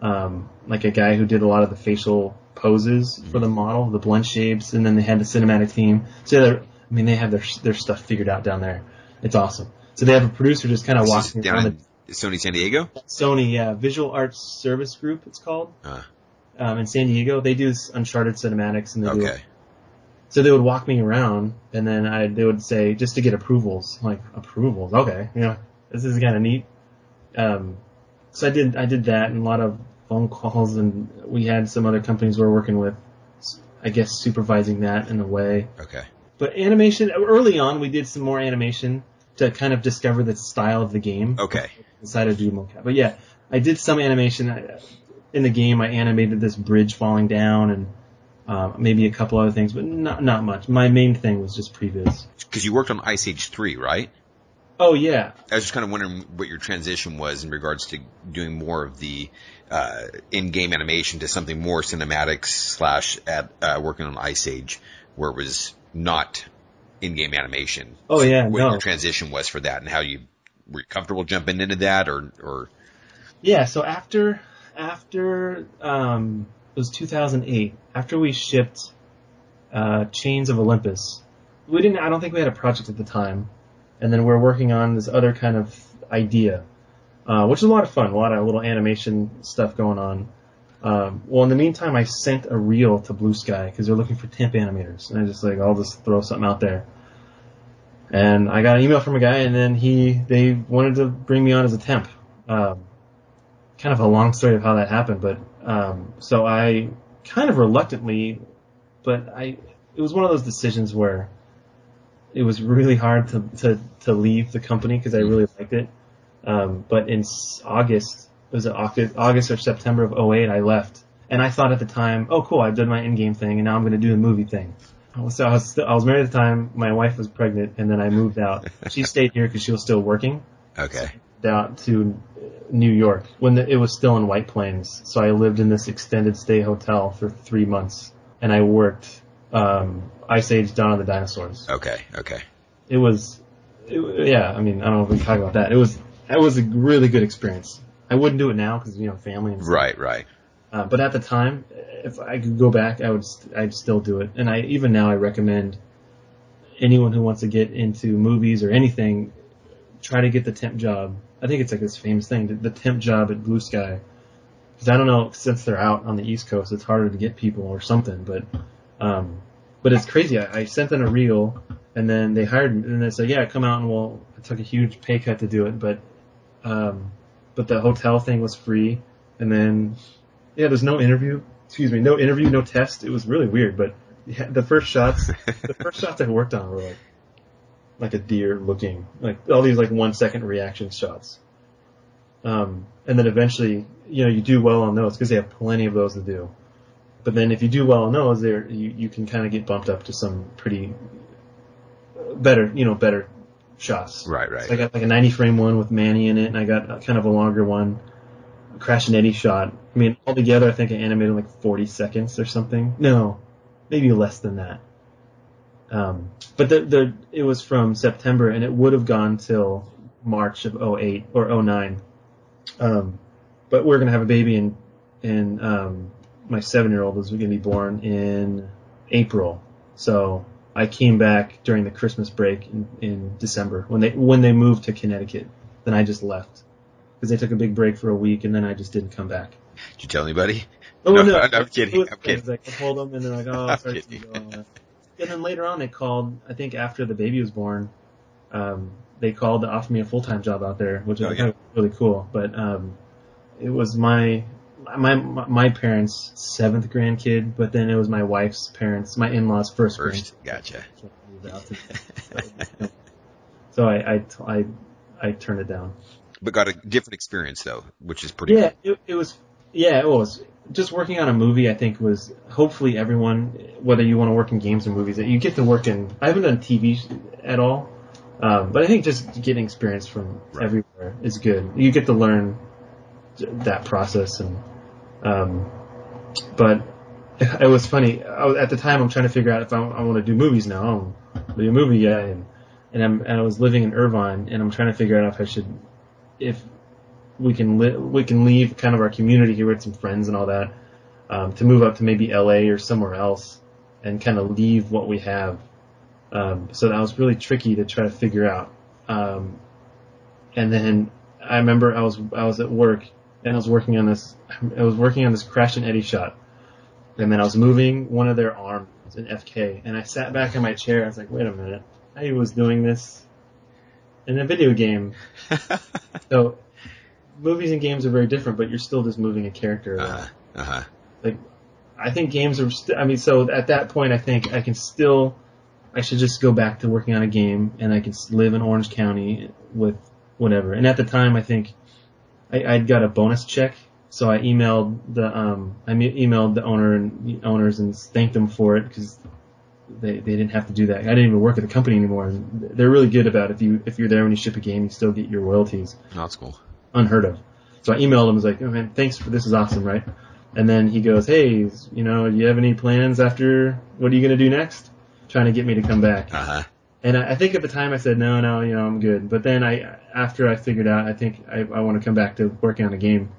S2: um, like a guy who did a lot of the facial poses for the model, the blend shapes, and then they had the cinematic team. So they're, I mean, they have their their stuff figured out down there. It's awesome. So they have a producer just kind of walking
S1: down
S2: around
S1: in Sony San Diego.
S2: Sony yeah, Visual Arts Service Group. It's called
S1: Uh,
S2: um, in San Diego. They do Uncharted cinematics, and they do
S1: okay.
S2: so they would walk me around, and then I they would say just to get approvals. I'm like approvals, okay, you know, this is kind of neat. Um, so I did I did that and a lot of phone calls, and we had some other companies we were working with. I guess supervising that in a way.
S1: Okay.
S2: But animation early on, we did some more animation to kind of discover the style of the game.
S1: Okay.
S2: Decided to do mocap, but yeah, I did some animation in the game. I animated this bridge falling down and. Um, maybe a couple other things, but not not much. My main thing was just previs.
S1: Because you worked on Ice Age 3, right?
S2: Oh yeah,
S1: I was just kind of wondering what your transition was in regards to doing more of the uh, in-game animation to something more cinematic slash at uh, working on Ice Age, where it was not in-game animation.
S2: Oh, yeah,
S1: what
S2: no.
S1: your transition was for that, and how you were you comfortable jumping into that, or or
S2: yeah. So after after um, it was 2008. After we shipped uh, Chains of Olympus, we didn't. I don't think we had a project at the time, and then we're working on this other kind of idea, uh, which is a lot of fun. A lot of little animation stuff going on. Um, well, in the meantime, I sent a reel to Blue Sky because they're looking for temp animators, and I just like I'll just throw something out there. And I got an email from a guy, and then he they wanted to bring me on as a temp. Um, kind of a long story of how that happened, but um, so I kind of reluctantly, but I it was one of those decisions where it was really hard to to, to leave the company because I really liked it. Um, but in August, was it August, August or September of 08, I left, and I thought at the time, oh cool, I've done my in-game thing, and now I'm going to do the movie thing. So I was I was married at the time. My wife was pregnant, and then I moved out. (laughs) She stayed here because she was still working
S1: okay,
S2: out to New York when the, it was still in White Plains. So I lived in this extended stay hotel for three months, and I worked um, Ice Age: Dawn of the Dinosaurs.
S1: okay, okay.
S2: It was, it, yeah. I mean, I don't know if we can talk about that. It was it was a really good experience. I wouldn't do it now because you know family and stuff.
S1: Right, right.
S2: Uh, but at the time, if I could go back, I would. st- I'd still do it. And I even now I recommend anyone who wants to get into movies or anything, try to get the temp job. I think it's like this famous thing, the, temp job at Blue Sky. Because I don't know, since they're out on the East Coast, it's harder to get people or something. But, um, but it's crazy. I, I sent them a reel, and then they hired me, and they said, "Yeah, come out and we'll." I took a huge pay cut to do it, but, um, but the hotel thing was free, and then yeah, there's no interview. Excuse me, no interview, no test. It was really weird, but yeah, the first shots, the (laughs) first shots I worked on were like, like a deer looking, like all these like one second reaction shots. Um, and then eventually, you know, you do well on those because they have plenty of those to do. But then if you do well on those, there you, you can kind of get bumped up to some pretty uh, better, you know, better shots.
S1: Right, right.
S2: So I got like a 90 frame one with Manny in it, and I got kind of a longer one, a Crash and Eddie shot. I mean, altogether, I think I animated like 40 seconds or something. No, maybe less than that. Um, but the, the it was from September, and it would have gone till March of 08 or 09. Um, but we're gonna have a baby, and and um, my seven year old is gonna be born in April. So I came back during the Christmas break in, in December when they when they moved to Connecticut. Then I just left because they took a big break for a week, and then I just didn't come back.
S1: Did you tell anybody?
S2: Oh
S1: No,
S2: no, (laughs)
S1: I'm kidding, I'm kidding.
S2: like I told them, and they're like, "Oh, (laughs) sorry." to
S1: kidding.
S2: go on that. And then later on, they called. I think after the baby was born, um, they called to offer me a full time job out there, which
S1: Oh,
S2: was
S1: yeah.
S2: really cool. But um, it was my my my parents' seventh grandkid, but then it was my wife's parents, my in-laws' first.
S1: First, gotcha. (laughs)
S2: so I, I I I turned it down.
S1: But got a different experience though, which is pretty.
S2: Yeah,
S1: cool.
S2: it, it was. Yeah, it was. Just working on a movie, I think, was hopefully everyone, whether you want to work in games or movies, that you get to work in. I haven't done TV at all, um, but I think just getting experience from
S1: Right.
S2: everywhere is good. You get to learn that process, and um, but (laughs) it was funny. I was, at the time, I'm trying to figure out if I, I want to do movies now. I'm be a movie guy, and and, I'm, and I was living in Irvine, and I'm trying to figure out if I should, if we can li- we can leave kind of our community here with some friends and all that, um, to move up to maybe LA or somewhere else, and kind of leave what we have. Um, so that was really tricky to try to figure out. Um, and then I remember I was I was at work and I was working on this I was working on this Crash and Eddie shot, and then I was moving one of their arms in FK, and I sat back in my chair. I was like, wait a minute, I was doing this in a video game. (laughs) So movies and games are very different, but you're still just moving a character. around.
S1: Uh-huh. Uh-huh.
S2: Like, I think games are. St- I mean, so at that point, I think I can still. I should just go back to working on a game, and I can live in Orange County with whatever. And at the time, I think I, I'd got a bonus check, so I emailed the um I emailed the owner and the owners and thanked them for it because they they didn't have to do that. I didn't even work at the company anymore. And they're really good about if you if you're there when you ship a game, you still get your royalties
S1: that's cool.
S2: Unheard of. So I emailed him, I was like, oh man, thanks for this is awesome, right? And then he goes, hey, you know, do you have any plans after, what are you going to do next? Trying to get me to come back.
S1: Uh-huh.
S2: And I, I think at the time I said, no, no, you know, I'm good. But then I, after I figured out, I think I, I want to come back to working on a game.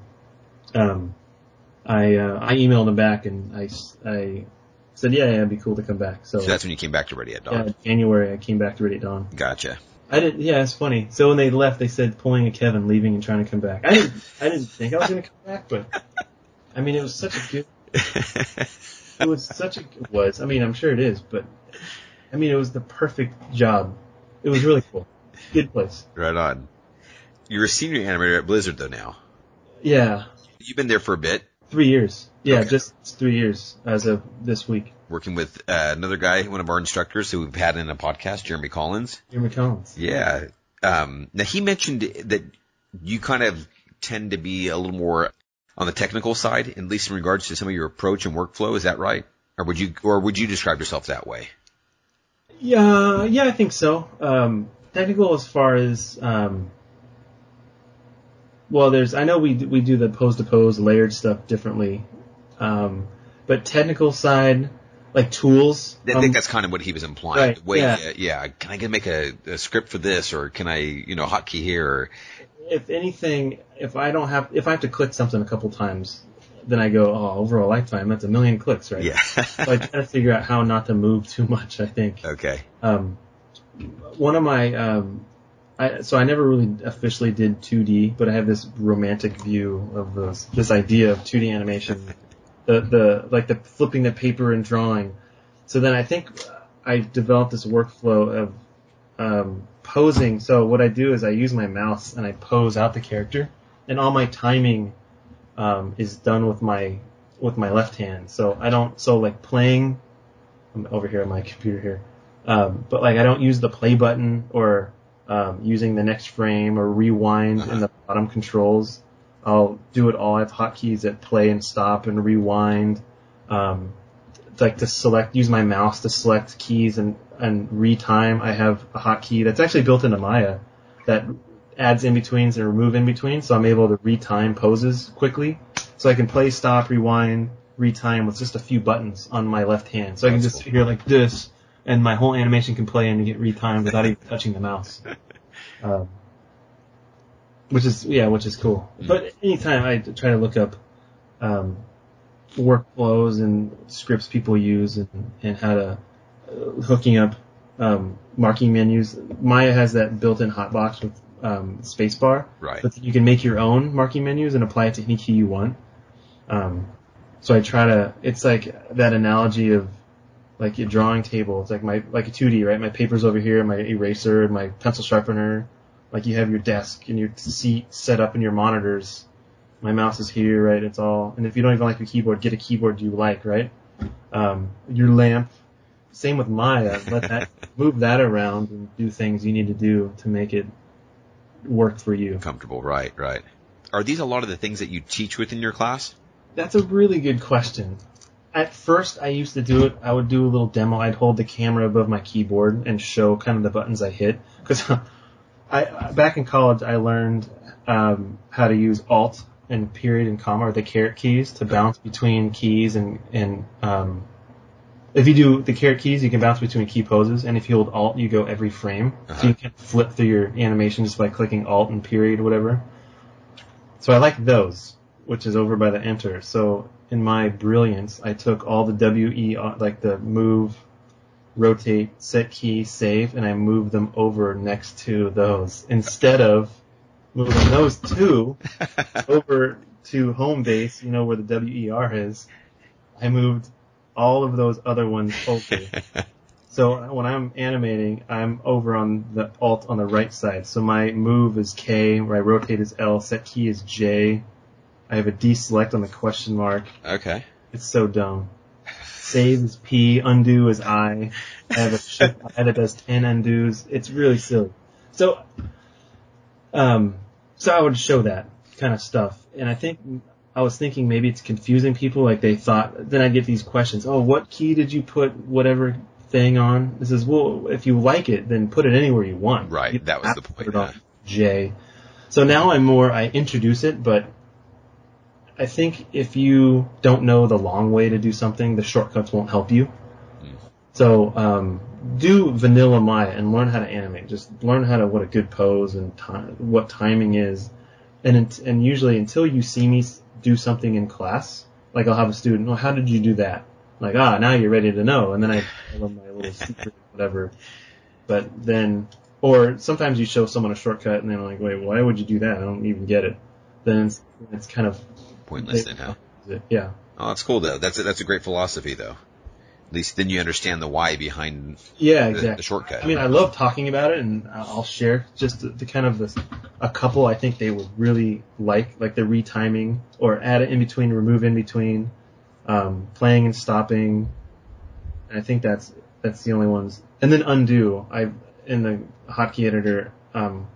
S2: Um, I, uh, I emailed him back and I, I said, yeah, yeah, it'd be cool to come back. So,
S1: So that's when you came back to Ready at Dawn.
S2: yeah, January I came back to Ready at Dawn.
S1: Gotcha.
S2: I didn't. Yeah, it's funny. So when they left, they said pulling a Kevin, leaving and trying to come back. I didn't. I didn't think I was going to come back, but I mean, it was such a good. (laughs) It was such a. It was. I mean, I'm sure it is, but I mean, it was the perfect job. It was really cool. Good place.
S1: right on. You're a senior animator at Blizzard though now.
S2: Yeah,
S1: You've been there for a bit,
S2: three years. Yeah,
S1: Okay.
S2: just three years as of this week.
S1: working with uh, another guy, one of our instructors who we've had in a podcast, Jeremy Collins.
S2: Jeremy Collins.
S1: Yeah. Um, now he mentioned that you kind of tend to be a little more on the technical side, at least in regards to some of your approach and workflow. Is that right? Or would you, or would you describe yourself that way?
S2: Yeah, yeah, I think so. Um, technical as far as um, well, there's I know we we do the pose to pose layered stuff differently, um, but technical side like tools.
S1: I
S2: um,
S1: think that's kind of what he was implying.
S2: right,
S1: Wait,
S2: yeah.
S1: yeah. yeah, can I get make a, a script for this, or can I, you know, hotkey here? Or,
S2: if anything, if I don't have if I have to click something a couple times, then I go, oh, over a lifetime, that's a million clicks, right?
S1: yeah. (laughs)
S2: So I try to figure out how not to move too much. I think.
S1: okay.
S2: Um, one of my, um, I, so I never really officially did 2D, but I have this romantic view of this, this idea of 2D animation, the, the, like the flipping the paper and drawing. So then I think I developed this workflow of, um, posing. So what I do is I use my mouse and I pose out the character and all my timing, um, is done with my, with my left hand. So I don't, so like playing, I'm over here on my computer here. Um, but like I don't use the play button or um, using the next frame or rewind in the bottom controls. I'll do it all. I have hotkeys that play and stop and rewind. Um, like to select, use my mouse to select keys and and retime. I have a hotkey that's actually built into Maya that adds in betweens and remove in between, so I'm able to retime poses quickly. So I can play, stop, rewind, retime with just a few buttons on my left hand. So I can
S1: That's
S2: just
S1: cool.
S2: sit here like this, and my whole animation can play and get retimed without even touching the mouse. (laughs) Um, which is yeah, which is cool. But anytime I try to look up um, workflows and scripts people use and, and how to uh, hooking up um, marking menus. Maya has that built-in hotbox with um, spacebar,
S1: Right.
S2: but you can make your own marking menus and apply it to any key you want. Um, so I try to. It's like that analogy of like a drawing table. It's like my like a 2D, right? My paper's over here, my eraser, my pencil sharpener. Like you have your desk and your seat set up and your monitors My mouse is here, right? It's all. And if you don't even like your keyboard, get a keyboard you like, right? Um, your lamp. Same with Maya. Let that (laughs) move that around and do things you need to do to make it work for you.
S1: Comfortable, right, right. Are these a lot of the things that you teach within your class?
S2: That's a really good question. At first, I used to do it. I would do a little demo. I'd hold the camera above my keyboard and show kind of the buttons I hit. Because (laughs) I back in college, I learned um, how to use Alt and period and comma or the caret keys to bounce between keys and and um, if you do the caret keys, you can bounce between key poses, and if you hold Alt, you go every frame.
S1: Uh-huh.
S2: So you can flip through your animation just by clicking Alt and period, whatever. So I like those, which is over by the Enter. So in my brilliance, I took all the WE, like the move, rotate, set key, save, and I moved them over next to those instead of moving those two (laughs) over to home base, you know where the WER is. I moved all of those other ones over. (laughs) so when I'm animating, I'm over on the alt on the right side. So my move is K, where I rotate is L, set key is J. I have a deselect on the question mark.
S1: okay.
S2: It's so dumb. Save is P, undo is I. I have a shift I that does 10 undos. It's really silly. So, um, so I would show that kind of stuff. And I think, I was thinking maybe it's confusing people, like they thought, then I'd get these questions, oh, what key did you put whatever thing on? This is, well, if you like it, then put it anywhere you want.
S1: Right,
S2: You
S1: that was the point, yeah.
S2: J. So now I'm more, I introduce it, but I think if you don't know the long way to do something, the shortcuts won't help you. So um, do vanilla Maya and learn how to animate. Just learn how to what a good pose and time, what timing is, and it, and usually until you see me do something in class, like I'll have a student, well, how did you do that? Like ah, now you're ready to know, and then I tell them my little secret, (laughs) whatever. But then, or sometimes you show someone a shortcut and they're like, wait, why would you do that? I don't even get it. Then it's, it's kind of
S1: Pointless then, huh?
S2: yeah.
S1: Oh, that's cool though. That's a, that's a great philosophy though. At least then you understand the why behind
S2: Yeah,
S1: the,
S2: exactly.
S1: the shortcut.
S2: I mean, I love talking about it, and I'll share just the, the kind of the, a couple I think they would really like, like the retiming or add it in between, remove in between, um, playing and stopping. And I think that's that's the only ones. And then undo. I in the hotkey editor, um,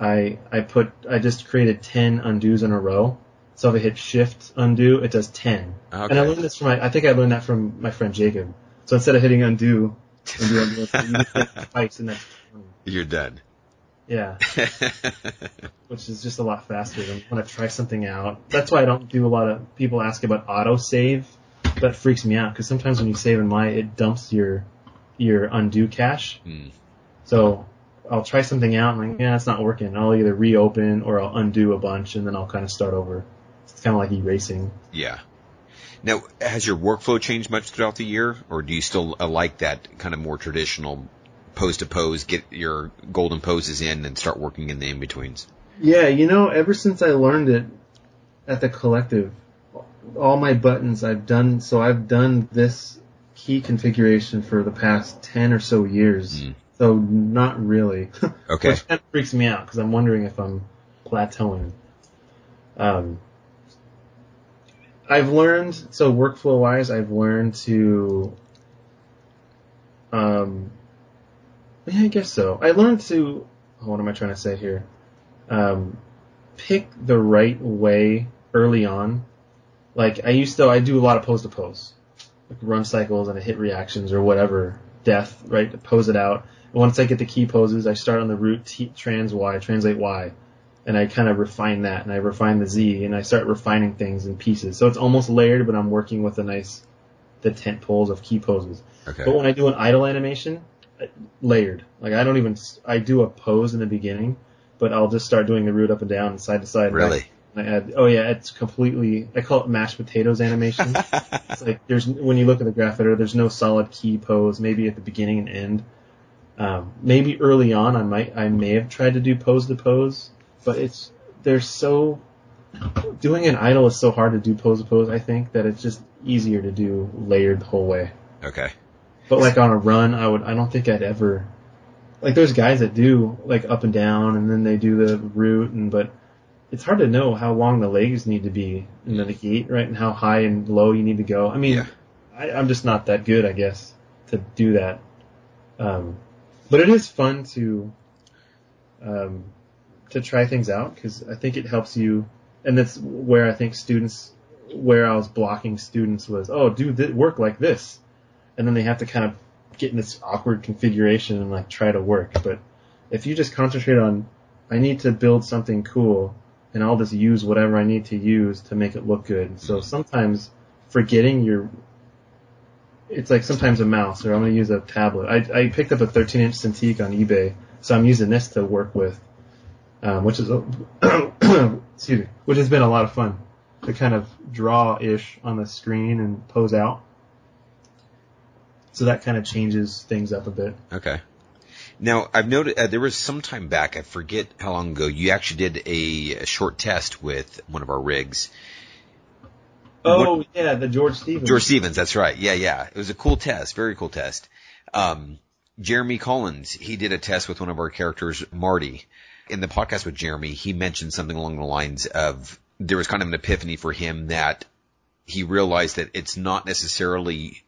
S2: I I put I just created ten undos in a row. So if I hit Shift undo, it does ten.
S1: Okay.
S2: And I learned this from my, I think I learned that from Maya friend Jacob. So instead of hitting undo, undo, undo, you just hit it (laughs) twice and that's 20.
S1: You're done.
S2: yeah, (laughs) which is just a lot faster than when I try something out. That's why I don't do a lot of people ask about auto save. That freaks me out because sometimes when you save in my, it dumps your your undo cache.
S1: Hmm.
S2: So I'll try something out and like, yeah, it's not working. I'll either reopen or I'll undo a bunch and then I'll kind of start over. It's kind of like erasing.
S1: Yeah. Now, has your workflow changed much throughout the year, or do you still uh, like that kind of more traditional pose to pose, get your golden poses in, and start working in the in betweens?
S2: Yeah, you know, ever since I learned it at the collective, all my buttons I've done, so I've done this key configuration for the past 10 or so years.
S1: Mm.
S2: So not really. (laughs)
S1: Okay.
S2: Which kind of freaks me out because I'm wondering if I'm plateauing. Um, I've learned, so workflow wise, I've learned to, um, yeah, I guess so. I learned to, oh, what am I trying to say here? Um, pick the right way early on. Like I used to, I do a lot of pose to pose, like run cycles and hit reactions or whatever, death, right? To pose it out. And once I get the key poses, I start on the root T, trans Y, translate Y, and I kind of refine that, and I refine the Z, and I start refining things in pieces. So it's almost layered, but I'm working with a nice, the tent poles of key poses.
S1: Okay.
S2: But when I do an idle animation, uh, layered. Like I don't even, I do a pose in the beginning, but I'll just start doing the root up and down and side to side.
S1: Really?
S2: And I add, oh yeah, it's completely, I call it mashed potatoes animation. (laughs) it's like there's, when you look at the graph editor, there's no solid key pose, maybe at the beginning and end. Um, maybe early on I might, I may have tried to do pose to pose, but it's, they're so, doing an idle is so hard to do pose to pose, I think, that it's just easier to do layered the whole way.
S1: Okay.
S2: But like on a run, I would. I don't think I'd ever. Like there's guys that do like up and down, and then they do the root, and but it's hard to know how long the legs need to be in the gait, right, and how high and low you need to go. I mean,
S1: Yeah.
S2: I, I'm just not that good, I guess, to do that. Um, but it is fun to um, to try things out because I think it helps you, and that's where I think students, where I was blocking students was, oh, do th- work like this, and then they have to kind of get in this awkward configuration and like try to work. But if you just concentrate on, I need to build something cool, and I'll just use whatever I need to use to make it look good. So sometimes forgetting your it's like sometimes a mouse or I'm going to use a tablet. I, I picked up a 13 inch Cintiq on eBay, so I'm using this to work with, um, which is, a- (coughs) excuse me, which has been a lot of fun to kind of draw ish on the screen and pose out. So that kind of changes things up a bit.
S1: Okay. Now, I've noted uh, there was some time back, I forget how long ago, you actually did a, a short test with one of our rigs.
S2: Oh yeah, the George Stevens.
S1: George Stevens, that's right. Yeah, yeah. It was a cool test, very cool test. Um, Jeremy Collins, he did a test with one of our characters, Marty. In the podcast with Jeremy, he mentioned something along the lines of there was kind of an epiphany for him that he realized that it's not necessarily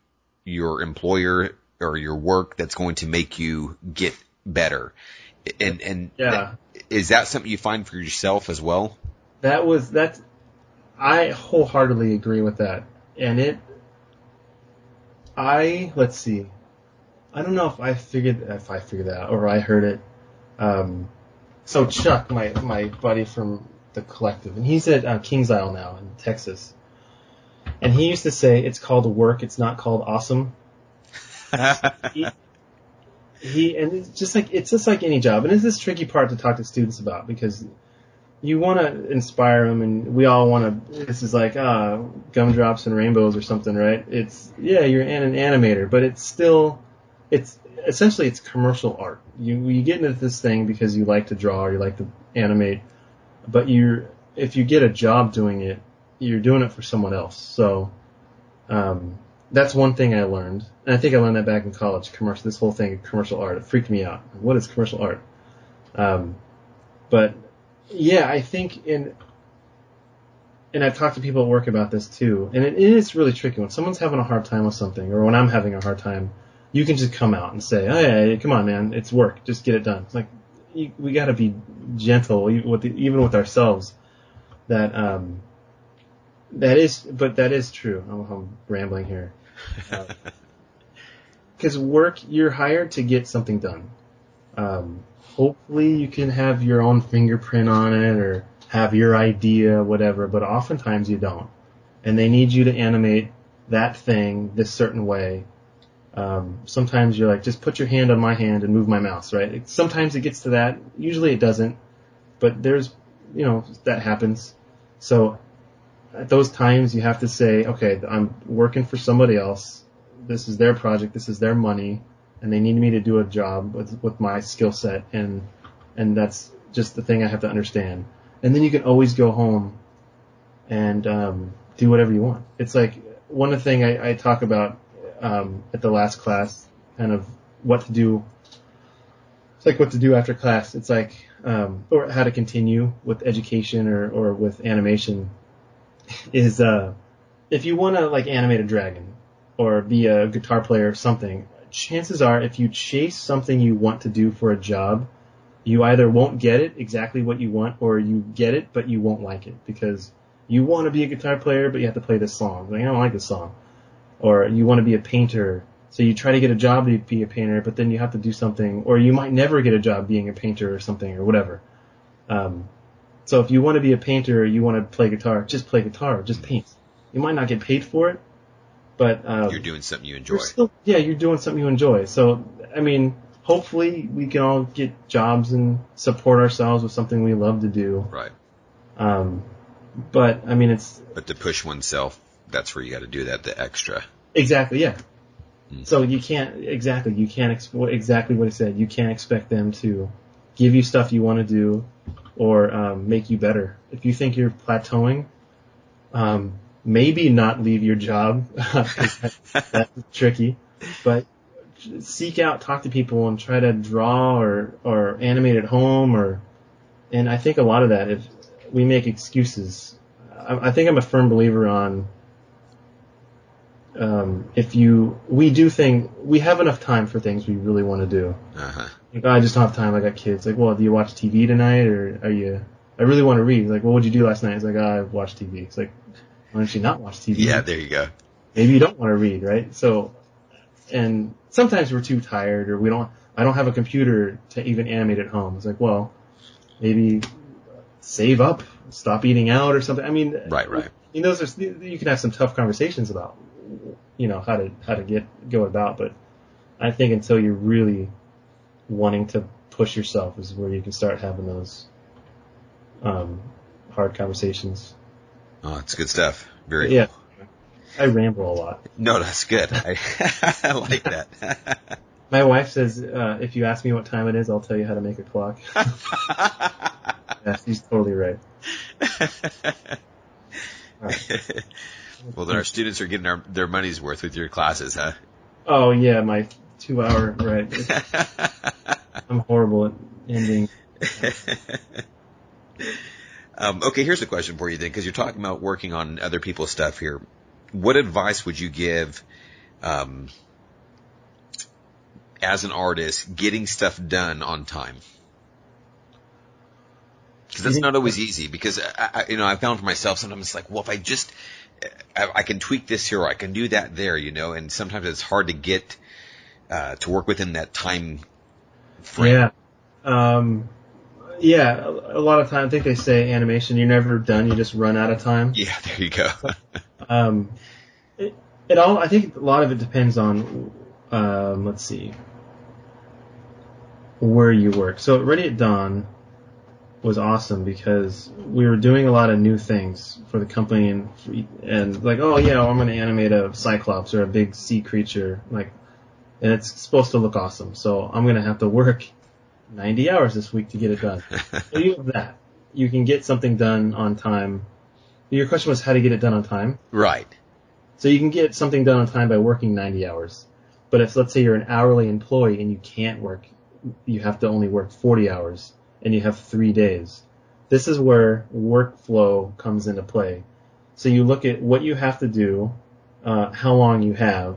S1: your employer or your work that's going to make you get better. And, and
S2: Yeah.
S1: is that something you find for yourself as well?
S2: That was that's I wholeheartedly agree with that. And it I let's see. I don't know if I figured if I figured that out or I heard it. Um so Chuck, my my buddy from the collective, and he's at uh, KingsIsle now in Texas. And he used to say it's called work, it's not called awesome. (laughs) he, he and it's just like it's just like any job, and it's this tricky part to talk to students about because you want to inspire them, and we all want to. This is like uh, gumdrops and rainbows or something, right? It's yeah, you're an, an animator, but it's still it's essentially it's commercial art. You you get into this thing because you like to draw or you like to animate, but you're if you get a job doing it, you're doing it for someone else. So um, that's one thing I learned, and I think I learned that back in college. Commercial, this whole thing of commercial art, it freaked me out. What is commercial art? Um, but yeah, I think in, and I've talked to people at work about this too, and it is really tricky when someone's having a hard time with something, or when I'm having a hard time. You can just come out and say, "Oh yeah, yeah, come on, man, it's work. Just get it done." It's like you, we got to be gentle, even with the, even with ourselves. That um, that is, but that is true. I'm, I'm rambling here. (laughs) Because work, you're hired to get something done. Um, hopefully, you can have your own fingerprint on it or have your idea, whatever. But oftentimes, you don't, and they need you to animate that thing this certain way. Um, sometimes you're like, just put your hand on my hand and move my mouse, right? Sometimes it gets to that. Usually, it doesn't. But there's, you know, that happens. So at those times you have to say, okay, I'm working for somebody else. This is their project. This is their money, and they need me to do a job with with my skill set, and and that's just the thing I have to understand. And then you can always go home and um, do whatever you want. It's like one of the thing I, I talk about um, at the last class, kind of what to do. It's like what to do after class. It's like um, or how to continue with education or, or with animation (laughs) is uh, if you want to like animate a dragon or be a guitar player or something, chances are if you chase something you want to do for a job, you either won't get it exactly what you want or you get it but you won't like it because you want to be a guitar player but you have to play this song. Like, I don't like this song. Or you want to be a painter so you try to get a job to be a painter but then you have to do something or you might never get a job being a painter or something or whatever. Um, so if you want to be a painter or you want to play guitar, just play guitar, just paint. You might not get paid for it, but um,
S1: You're doing something you enjoy.
S2: you're still, yeah, you're doing something you enjoy. So, I mean, hopefully we can all get jobs and support ourselves with something we love to do.
S1: Right.
S2: Um, but I mean, it's
S1: But to push oneself, that's where you got to do that, the extra.
S2: exactly yeah.
S1: Mm.
S2: So you can't exactly you can't ex- exactly what I said. You can't expect them to give you stuff you want to do or um, make you better. If you think you're plateauing, um, maybe not leave your job. (laughs) that- that's tricky, but seek out, talk to people, and try to draw or or animate at home. Or and I think a lot of that, if we make excuses. I, I think I'm a firm believer on um, if you we do thing we have enough time for things we really want to do.
S1: Uh-huh.
S2: Like, oh, I just don't have time. I got kids. Like, well, do you watch TV tonight, or are you? I really want to read. Like, what'd you do last night? It's like, oh, I watched TV. It's like, why don't you not watch TV?
S1: Yeah, there you go.
S2: Maybe you don't want to read, right? So, and sometimes we're too tired, or we don't. I don't have a computer to even animate at home. It's like, well, maybe save up, stop eating out, or something. I mean,
S1: Right, right.
S2: You know, those are, you can have some tough conversations about, you know, how to how to get go about. But I think until you're really wanting to push yourself is where you can start having those um, hard conversations.
S1: Oh, it's good stuff. Very
S2: Yeah. I ramble a lot.
S1: No, that's good. I, (laughs) I like that. (laughs)
S2: My wife says uh, if you ask me what time it is, I'll tell you how to make a clock. (laughs) yeah, she's totally right. Alright.
S1: Well, then our students are getting our, their money's worth with your classes, huh?
S2: Oh yeah, my two hour right. (laughs) I'm horrible at ending. (laughs)
S1: um, okay, here's a question for you then, because you're talking about working on other people's stuff here. What advice would you give, um, as an artist, getting stuff done on time? Because that's not always easy. Because I, I, you know, I found for myself sometimes it's like, well, if I just, I, I can tweak this here or I can do that there, you know, and sometimes it's hard to get uh, to work within that time frame.
S2: Yeah. Um, yeah, a a lot of time, I think they say animation, you're never done, you just run out of time.
S1: Yeah, there you go. (laughs)
S2: Um, it, it all, I think a lot of it depends on, um, let's see, where you work. So Ready at Dawn was awesome because we were doing a lot of new things for the company and, and like, oh yeah, I'm going to animate a Cyclops or a big sea creature, like, and it's supposed to look awesome. So I'm going to have to work 90 hours this week to get it done. (laughs) so you have that. You can get something done on time. Your question was how to get it done on time.
S1: right.
S2: So you can get something done on time by working 90 hours. But if let's say you're an hourly employee and you can't work, you have to only work 40 hours and you have three days. This is where workflow comes into play. So you look at what you have to do, uh, how long you have,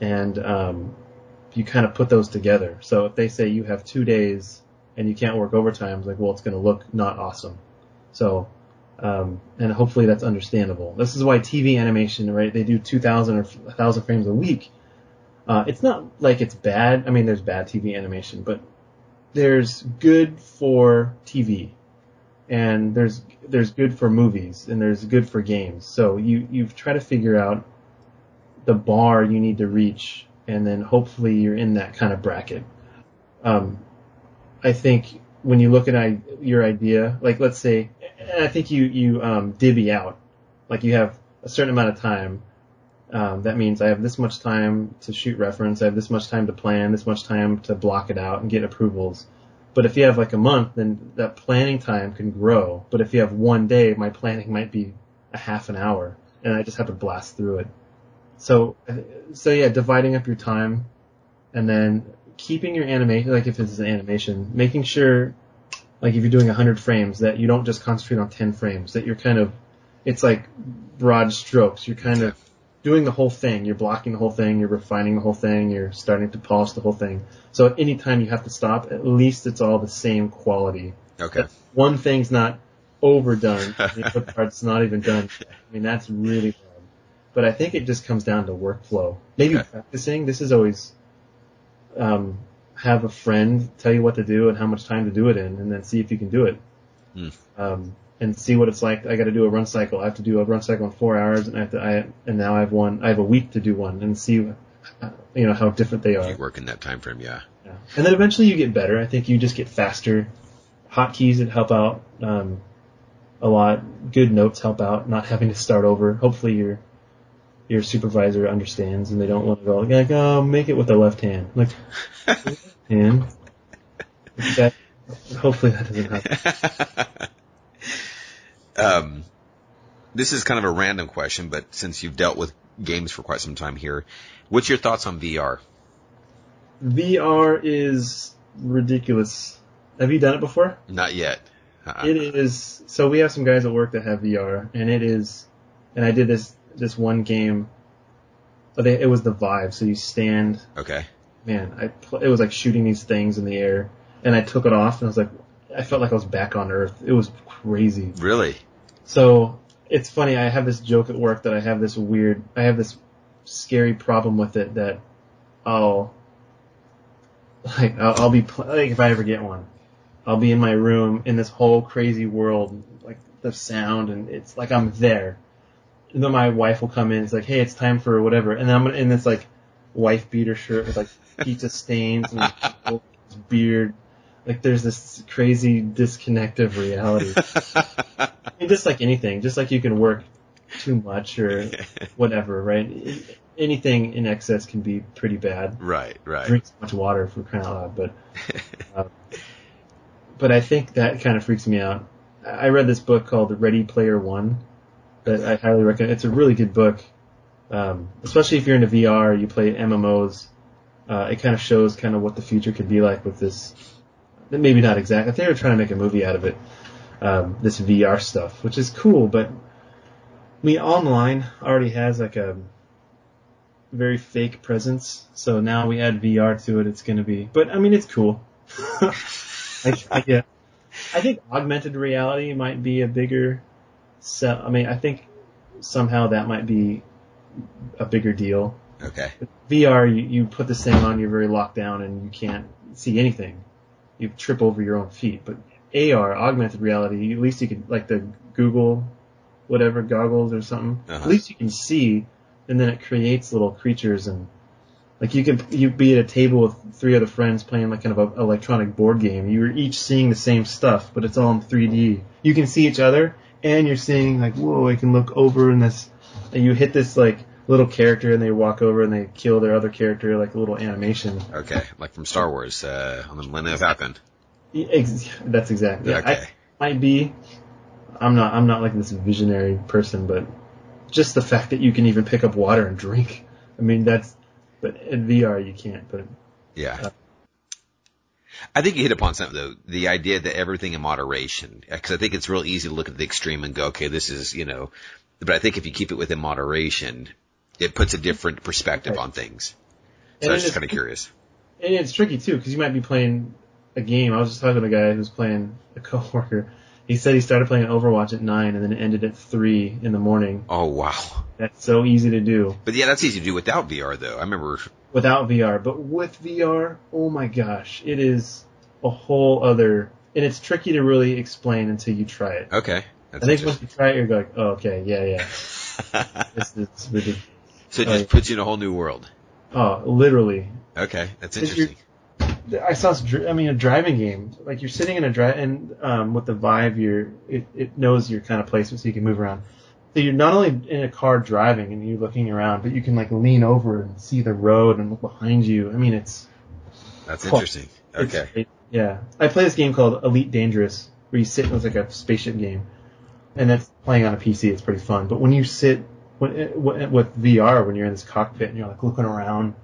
S2: and um, you kind of put those together. So if they say you have two days and you can't work overtime, it's like, well, it's going to look not awesome. So, um, and hopefully that's understandable. This is why TV animation, right? They do 2,000 or 1,000 frames a week. Uh, it's not like it's bad. I mean, there's bad TV animation, but there's good for TV, and there's there's good for movies, and there's good for games. So you you try to figure out the bar you need to reach, and then hopefully you're in that kind of bracket. Um, I think when you look at I, your idea, like let's say, I think you you um, divvy out, like you have a certain amount of time. Um, that means I have this much time to shoot reference, I have this much time to plan, this much time to block it out and get approvals. But if you have like a month, then that planning time can grow. But if you have one day, my planning might be a half an hour, and I just have to blast through it. So, so yeah, dividing up your time, and then keeping your animation, like if it's an animation, making sure, like if you're doing 100 frames, that you don't just concentrate on 10 frames, that you're kind of, it's like broad strokes. You're kind of doing the whole thing. You're blocking the whole thing. You're refining the whole thing. You're starting to polish the whole thing. So at any time you have to stop, at least it's all the same quality.
S1: Okay.
S2: One thing's not overdone. (laughs) the other part's not even done. I mean, that's really bad. But I think it just comes down to workflow. Maybe
S1: Okay.
S2: practicing. This is always um, have a friend tell you what to do and how much time to do it in, and then see if you can do it.
S1: Hmm.
S2: Um, and see what it's like. I got to do a run cycle. I have to do a run cycle in four hours, and I have to. I and now I have one. I have a week to do one, and see, uh, you know, how different they are.
S1: You work in that time frame, yeah.
S2: Yeah. And then eventually you get better. I think you just get faster. Hotkeys that help out um, a lot. Good notes help out. Not having to start over. Hopefully your your supervisor understands and they don't want to go like, oh, make it with the left hand. Like, (laughs) hand. That, hopefully that doesn't happen. (laughs)
S1: um, this is kind of a random question, but since you've dealt with games for quite some time here, what's your thoughts on VR?
S2: VR is ridiculous. Have you done it before?
S1: Not yet.
S2: it is. So we have some guys at work that have VR, and it is. And I did this this one game. But they, it was the Vive. So you stand.
S1: Okay.
S2: Man, I pl- it was like shooting these things in the air, and I took it off, and I was like, I felt like I was back on Earth. It was crazy.
S1: Really?
S2: So it's funny. I have this joke at work that I have this weird. I have this scary problem with it that I'll like I'll, I'll be pl- like if I ever get one, I'll be in my room in this whole crazy world, like the sound, and it's like I'm there. And then my wife will come in. It's like, hey, it's time for whatever, and then I'm in this like wife beater shirt with like pizza stains and (laughs) beard. Like there's this crazy disconnect of reality. (laughs) I mean, just like anything, just like you can work too much or (laughs) whatever, right? Anything in excess can be pretty bad.
S1: right, right.
S2: Drink so much water for crying out loud, but uh, but I think that kind of freaks me out. I read this book called Ready Player One that I highly recommend. It's a really good book, um, especially if you're into VR, you play MMOs. Uh, it kind of shows kind of what the future could be like with this. Maybe not exactly. If They were trying to make a movie out of it. Um, this VR stuff, which is cool, but I mean, online already has like a very fake presence. So now we add VR to it, it's going to be. But I mean, it's cool. (laughs) I, I, yeah. I think augmented reality might be a bigger sell. I mean, I think somehow that might be a bigger deal.
S1: Okay.
S2: VR, you, you put this thing on, you're very locked down and you can't see anything. You trip over your own feet. But AR, augmented reality, at least you can, like the Google, whatever, goggles or something,
S1: Uh-huh.
S2: at least you can see and then it creates little creatures and like you could you be at a table with three other friends playing like kind of an electronic board game. You're each seeing the same stuff, but it's all in 3D. You can see each other, and you're seeing like, whoa, I can look over and this, and you hit this like little character, and they walk over and they kill their other character, like a little animation.
S1: Okay. Like from Star Wars, uh, on the Millennium Falcon.
S2: Ex- That's exactly. Yeah,
S1: Okay.
S2: I might be. I'm not. I'm not like this visionary person, but just the fact that you can even pick up water and drink. I mean, that's. But in VR you can't. But
S1: Yeah.
S2: Uh,
S1: I think you hit upon something though. The idea that everything in moderation, because I think it's real easy to look at the extreme and go, okay, this is, you know, but I think if you keep it within moderation, it puts a different perspective
S2: Right.
S1: on things.
S2: And
S1: So I
S2: it
S1: was just kind of curious.
S2: And it's tricky too, because you might be playing a game. I was just talking to a guy who's playing a (laughs) coworker. He said he started playing Overwatch at nine and then it ended at three in the morning.
S1: Oh wow.
S2: That's so easy to do
S1: But yeah, that's easy to do without VR though. I remember.
S2: without VR, but with VR, oh my gosh, it is a whole other. And it's tricky to really explain until you try it.
S1: Okay.
S2: I think once you try it, you're like, oh, okay, yeah, yeah, (laughs) this is ridiculous.
S1: So it just puts you in a whole new world.
S2: Oh, literally,
S1: Okay, that's interesting.
S2: I saw. this I mean, a driving game. Like you're sitting in a drive, and um, with the Vive, you're it, it knows your kind of placement, so you can move around. So you're not only in a car driving and you're looking around, but you can like lean over and see the road and look behind you. I mean, it's
S1: That's
S2: Cool.
S1: interesting. Okay.
S2: great. yeah. I play this game called Elite Dangerous, where you sit. It's like a spaceship game, and that's playing on a PC. It's pretty fun. But when you sit when, when- with VR, when you're in this cockpit and you're like looking around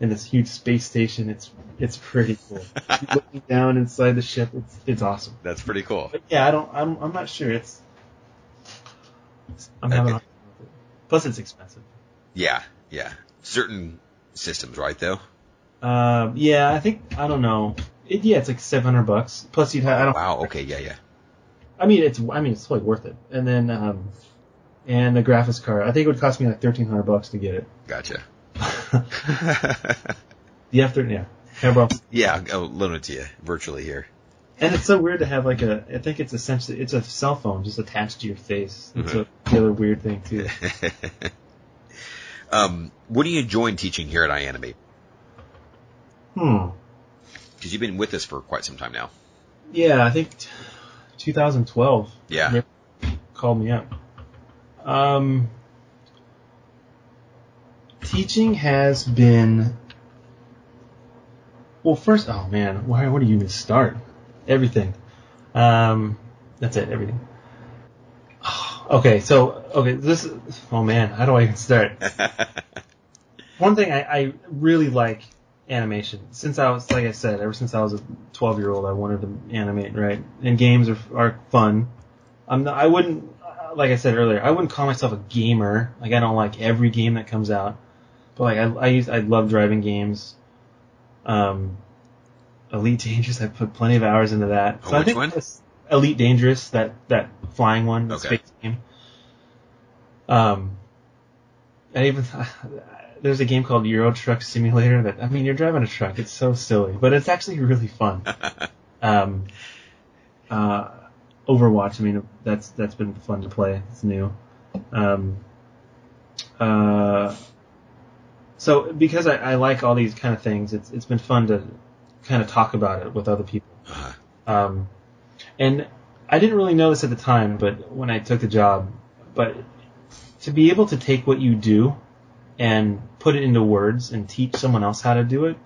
S2: in this huge space station, it's it's pretty cool. (laughs) Looking down inside the ship, it's it's awesome.
S1: That's pretty cool.
S2: But yeah, I don't. I'm I'm not sure. It's. I'm having. a
S1: Okay.
S2: hard time with it. Plus, it's expensive.
S1: Yeah, yeah. Certain systems, right though?
S2: Um, yeah, I think I don't know. It, yeah, it's like seven hundred bucks. Plus, you'd have. I don't.
S1: Wow. Okay. Yeah. Yeah.
S2: I mean, it's I mean, it's totally worth it. And then, um, and the graphics card. I think it would cost me like thirteen hundred bucks to get it.
S1: Gotcha.
S2: the F thirty, yeah. Bro.
S1: yeah. I'll loan it to you virtually here.
S2: And it's so weird to have like a. I think it's essentially it's a cell phone just attached to your face. It's
S1: Mhm.
S2: a the other weird thing too. (laughs)
S1: um, what are you enjoying teaching here at iAnimate?
S2: Hmm.
S1: Because you've been with us for quite some time now.
S2: Yeah, I think t- 2012.
S1: Yeah.
S2: Called me up. Um, teaching has been. Well, first, oh man, why? Where do you even start? Everything. Um, that's it. Everything. (sighs) Okay, so okay, this. Oh man, how do I even start? (laughs) One thing I, I really like animation. Since I was, like I said, ever since I was a 12 year old, I wanted to animate, right? And games are, are fun. I'm not, I wouldn't, like I said earlier, I wouldn't call myself a gamer. Like I don't like every game that comes out. But like I, I used, I love driving games. Um, Elite Dangerous, I put plenty of hours into that.
S1: Oh,
S2: so I
S1: which
S2: think
S1: one?
S2: Elite Dangerous, that, that flying one, the
S1: Okay.
S2: space game. Um, and even (laughs) there's a game called Euro Truck Simulator that I mean you're driving a truck. It's so silly, but it's actually really fun. (laughs) um, uh, Overwatch. I mean that's that's been fun to play. It's new. Um, uh, so because I, I like all these kind of things, it's it's been fun to kind of talk about it with other people.
S1: Uh-huh.
S2: Um, and I didn't really know this at the time, but when I took the job, but to be able to take what you do and put it into words and teach someone else how to do it,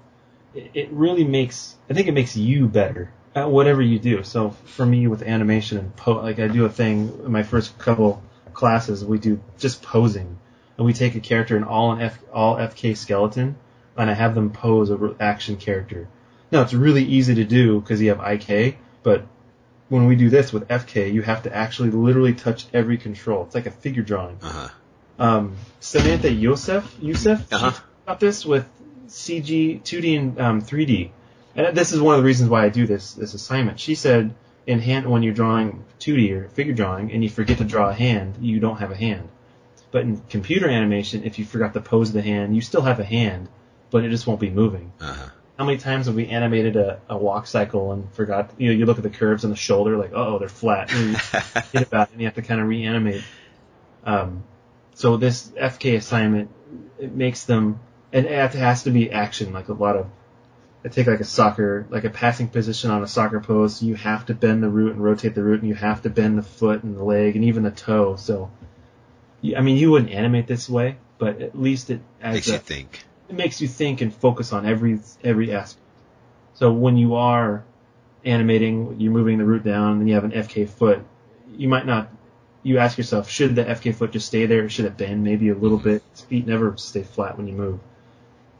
S2: it, it really makes, I think it makes you better at whatever you do. So for me with animation and po, like I do a thing in my first couple classes, we do just posing and we take a character in all an F, all FK skeleton and I have them pose a action character. Now it's really easy to do because you have IK, but when we do this with FK, you have to actually literally touch every control. It's like a figure drawing.
S1: Uh-huh.
S2: Um, Samantha Youssef, Youssef,
S1: Uh-huh.
S2: about this with CG, 2D, and um, 3D. And this is one of the reasons why I do this this assignment. She said in hand when you're drawing 2D or figure drawing and you forget to draw a hand, you don't have a hand. But in computer animation, if you forgot to pose the hand, you still have a hand, but it just won't be moving.
S1: Uh-huh.
S2: How many times have we animated a, a walk cycle and forgot? You know, you look at the curves on the shoulder, like, oh, they're flat. And you (laughs) about and you have to kind of reanimate. Um, so this FK assignment, it makes them, and it has to be action, like a lot of. I take like a soccer, like a passing position on a soccer post. You have to bend the root and rotate the root, and you have to bend the foot and the leg and even the toe. So, I mean, you wouldn't animate this way, but at least it
S1: Makes
S2: a,
S1: you think.
S2: it makes you think and focus on every every aspect. So when you are animating, you're moving the root down, and you have an FK foot. You might not. You ask yourself, should the FK foot just stay there, or should it bend maybe a little mm-hmm. bit? Its feet never stay flat when you move.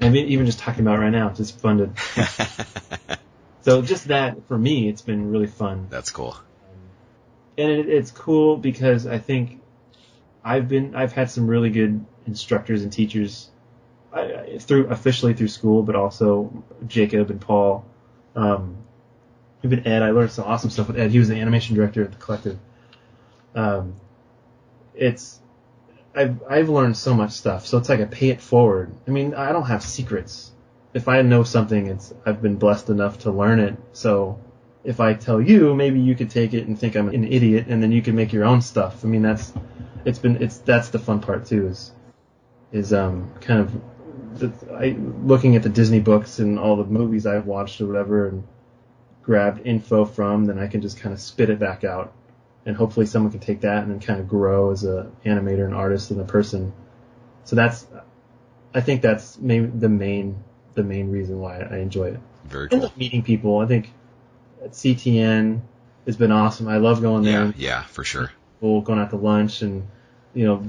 S2: And e- even just talking about it right now, it's just fun to. (laughs) So just that for me, it's been really fun
S1: That's cool.
S2: and it, it's cool because I think I've been I've had some really good instructors and teachers I, I- through officially through school, but also Jacob and Paul. Um, even Ed, I learned some awesome stuff with Ed. He was the animation director at the collective. Um, it's I've I've learned so much stuff, so it's like I pay it forward. I mean, I don't have secrets. If I know something, it's I've been blessed enough to learn it. So if I tell you, maybe you could take it and think I'm an idiot, and then you can make your own stuff. I mean, that's it's been it's that's the fun part too is is um kind of the, I, looking at the Disney books and all the movies I've watched or whatever, and grabbed info from, then I can just kind of spit it back out, and hopefully someone can take that and then kind of grow as a animator and artist and a person. So that's I think that's maybe the main the main reason why I enjoy it
S1: Very
S2: and
S1: cool.
S2: like meeting people. I think at CTN has been awesome. I love going there.
S1: Yeah, yeah, for sure.
S2: People going out to lunch and you know,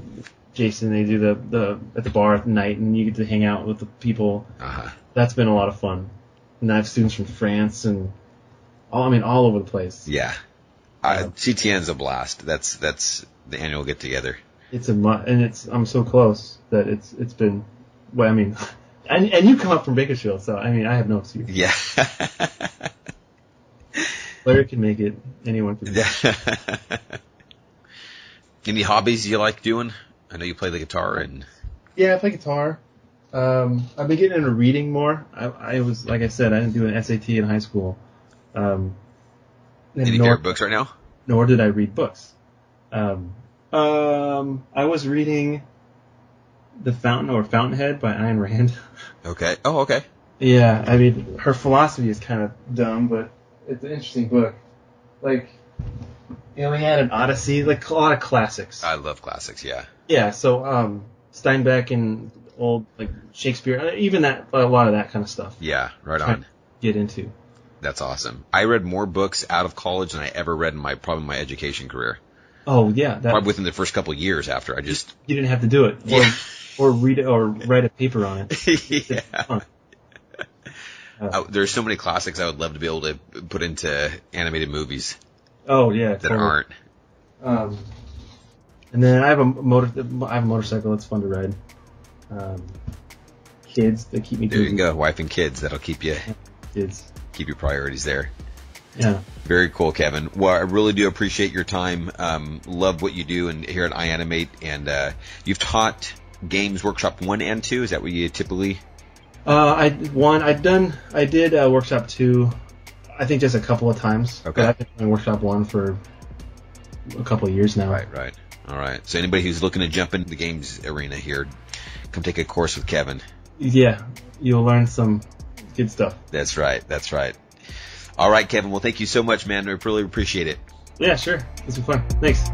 S2: Jason they do the the at the bar at night and you get to hang out with the people.
S1: Uh-huh.
S2: That's been a lot of fun. And I have students from France and all I mean all over the place.
S1: Yeah. Uh, CTN's a blast. That's that's the annual get together.
S2: It's a mu- and it's I'm so close that it's it's been well I mean (laughs) and and you come up from Bakersfield so I mean I have no excuse.
S1: Yeah. (laughs)
S2: Larry can make it. Anyone can. Make it. (laughs)
S1: Any hobbies you like doing? I know you play the guitar and
S2: Yeah, I play guitar. Um, I've been getting into reading more. I, I was, like I said, I didn't do an SAT in high school. Um,
S1: any
S2: nor,
S1: favorite books right now?
S2: nor did I read books. Um, um, I was reading The Fountain or Fountainhead by Ayn Rand. (laughs)
S1: Okay. Oh, okay.
S2: yeah, I mean, her philosophy is kind of dumb, but it's an interesting book. Like, you know, we had an Odyssey, like a lot of classics.
S1: I love classics. Yeah.
S2: Yeah, so um, Steinbeck and old like Shakespeare, uh, even that a lot of that kind of stuff.
S1: Yeah. Right on.
S2: Get into.
S1: That's awesome. I read more books out of college than I ever read in my probably my education career.
S2: Oh yeah, that
S1: Probably within the first couple of years after I just
S2: you didn't have to do it, (laughs) or
S1: Yeah.
S2: or read it or write a paper on it. (laughs)
S1: yeah. Uh, (laughs) there's so many classics I would love to be able to put into animated movies.
S2: Oh yeah,
S1: that totally. aren't.
S2: Um, and then I have a motor. I have a motorcycle. It's fun to ride. Um, kids that keep me.
S1: There you can go, wife and kids. That'll keep you.
S2: Kids.
S1: Keep your priorities there.
S2: Yeah.
S1: Very cool, Kevin. Well, I really do appreciate your time. Um, love what you do and here at iAnimate. And uh, you've taught Games Workshop one and two. Is that what you typically?
S2: Uh, I one I've done. I did uh, Workshop two. I think just a couple of times.
S1: Okay.
S2: I've been doing Workshop one for a couple of years now.
S1: Right. Right. All right. So anybody who's looking to jump into the games arena here, come take a course with Kevin.
S2: Yeah, you'll learn some good stuff.
S1: That's right. That's right. All right, Kevin. Well, thank you so much, man. I really appreciate it.
S2: Yeah, sure. This was fun. Thanks.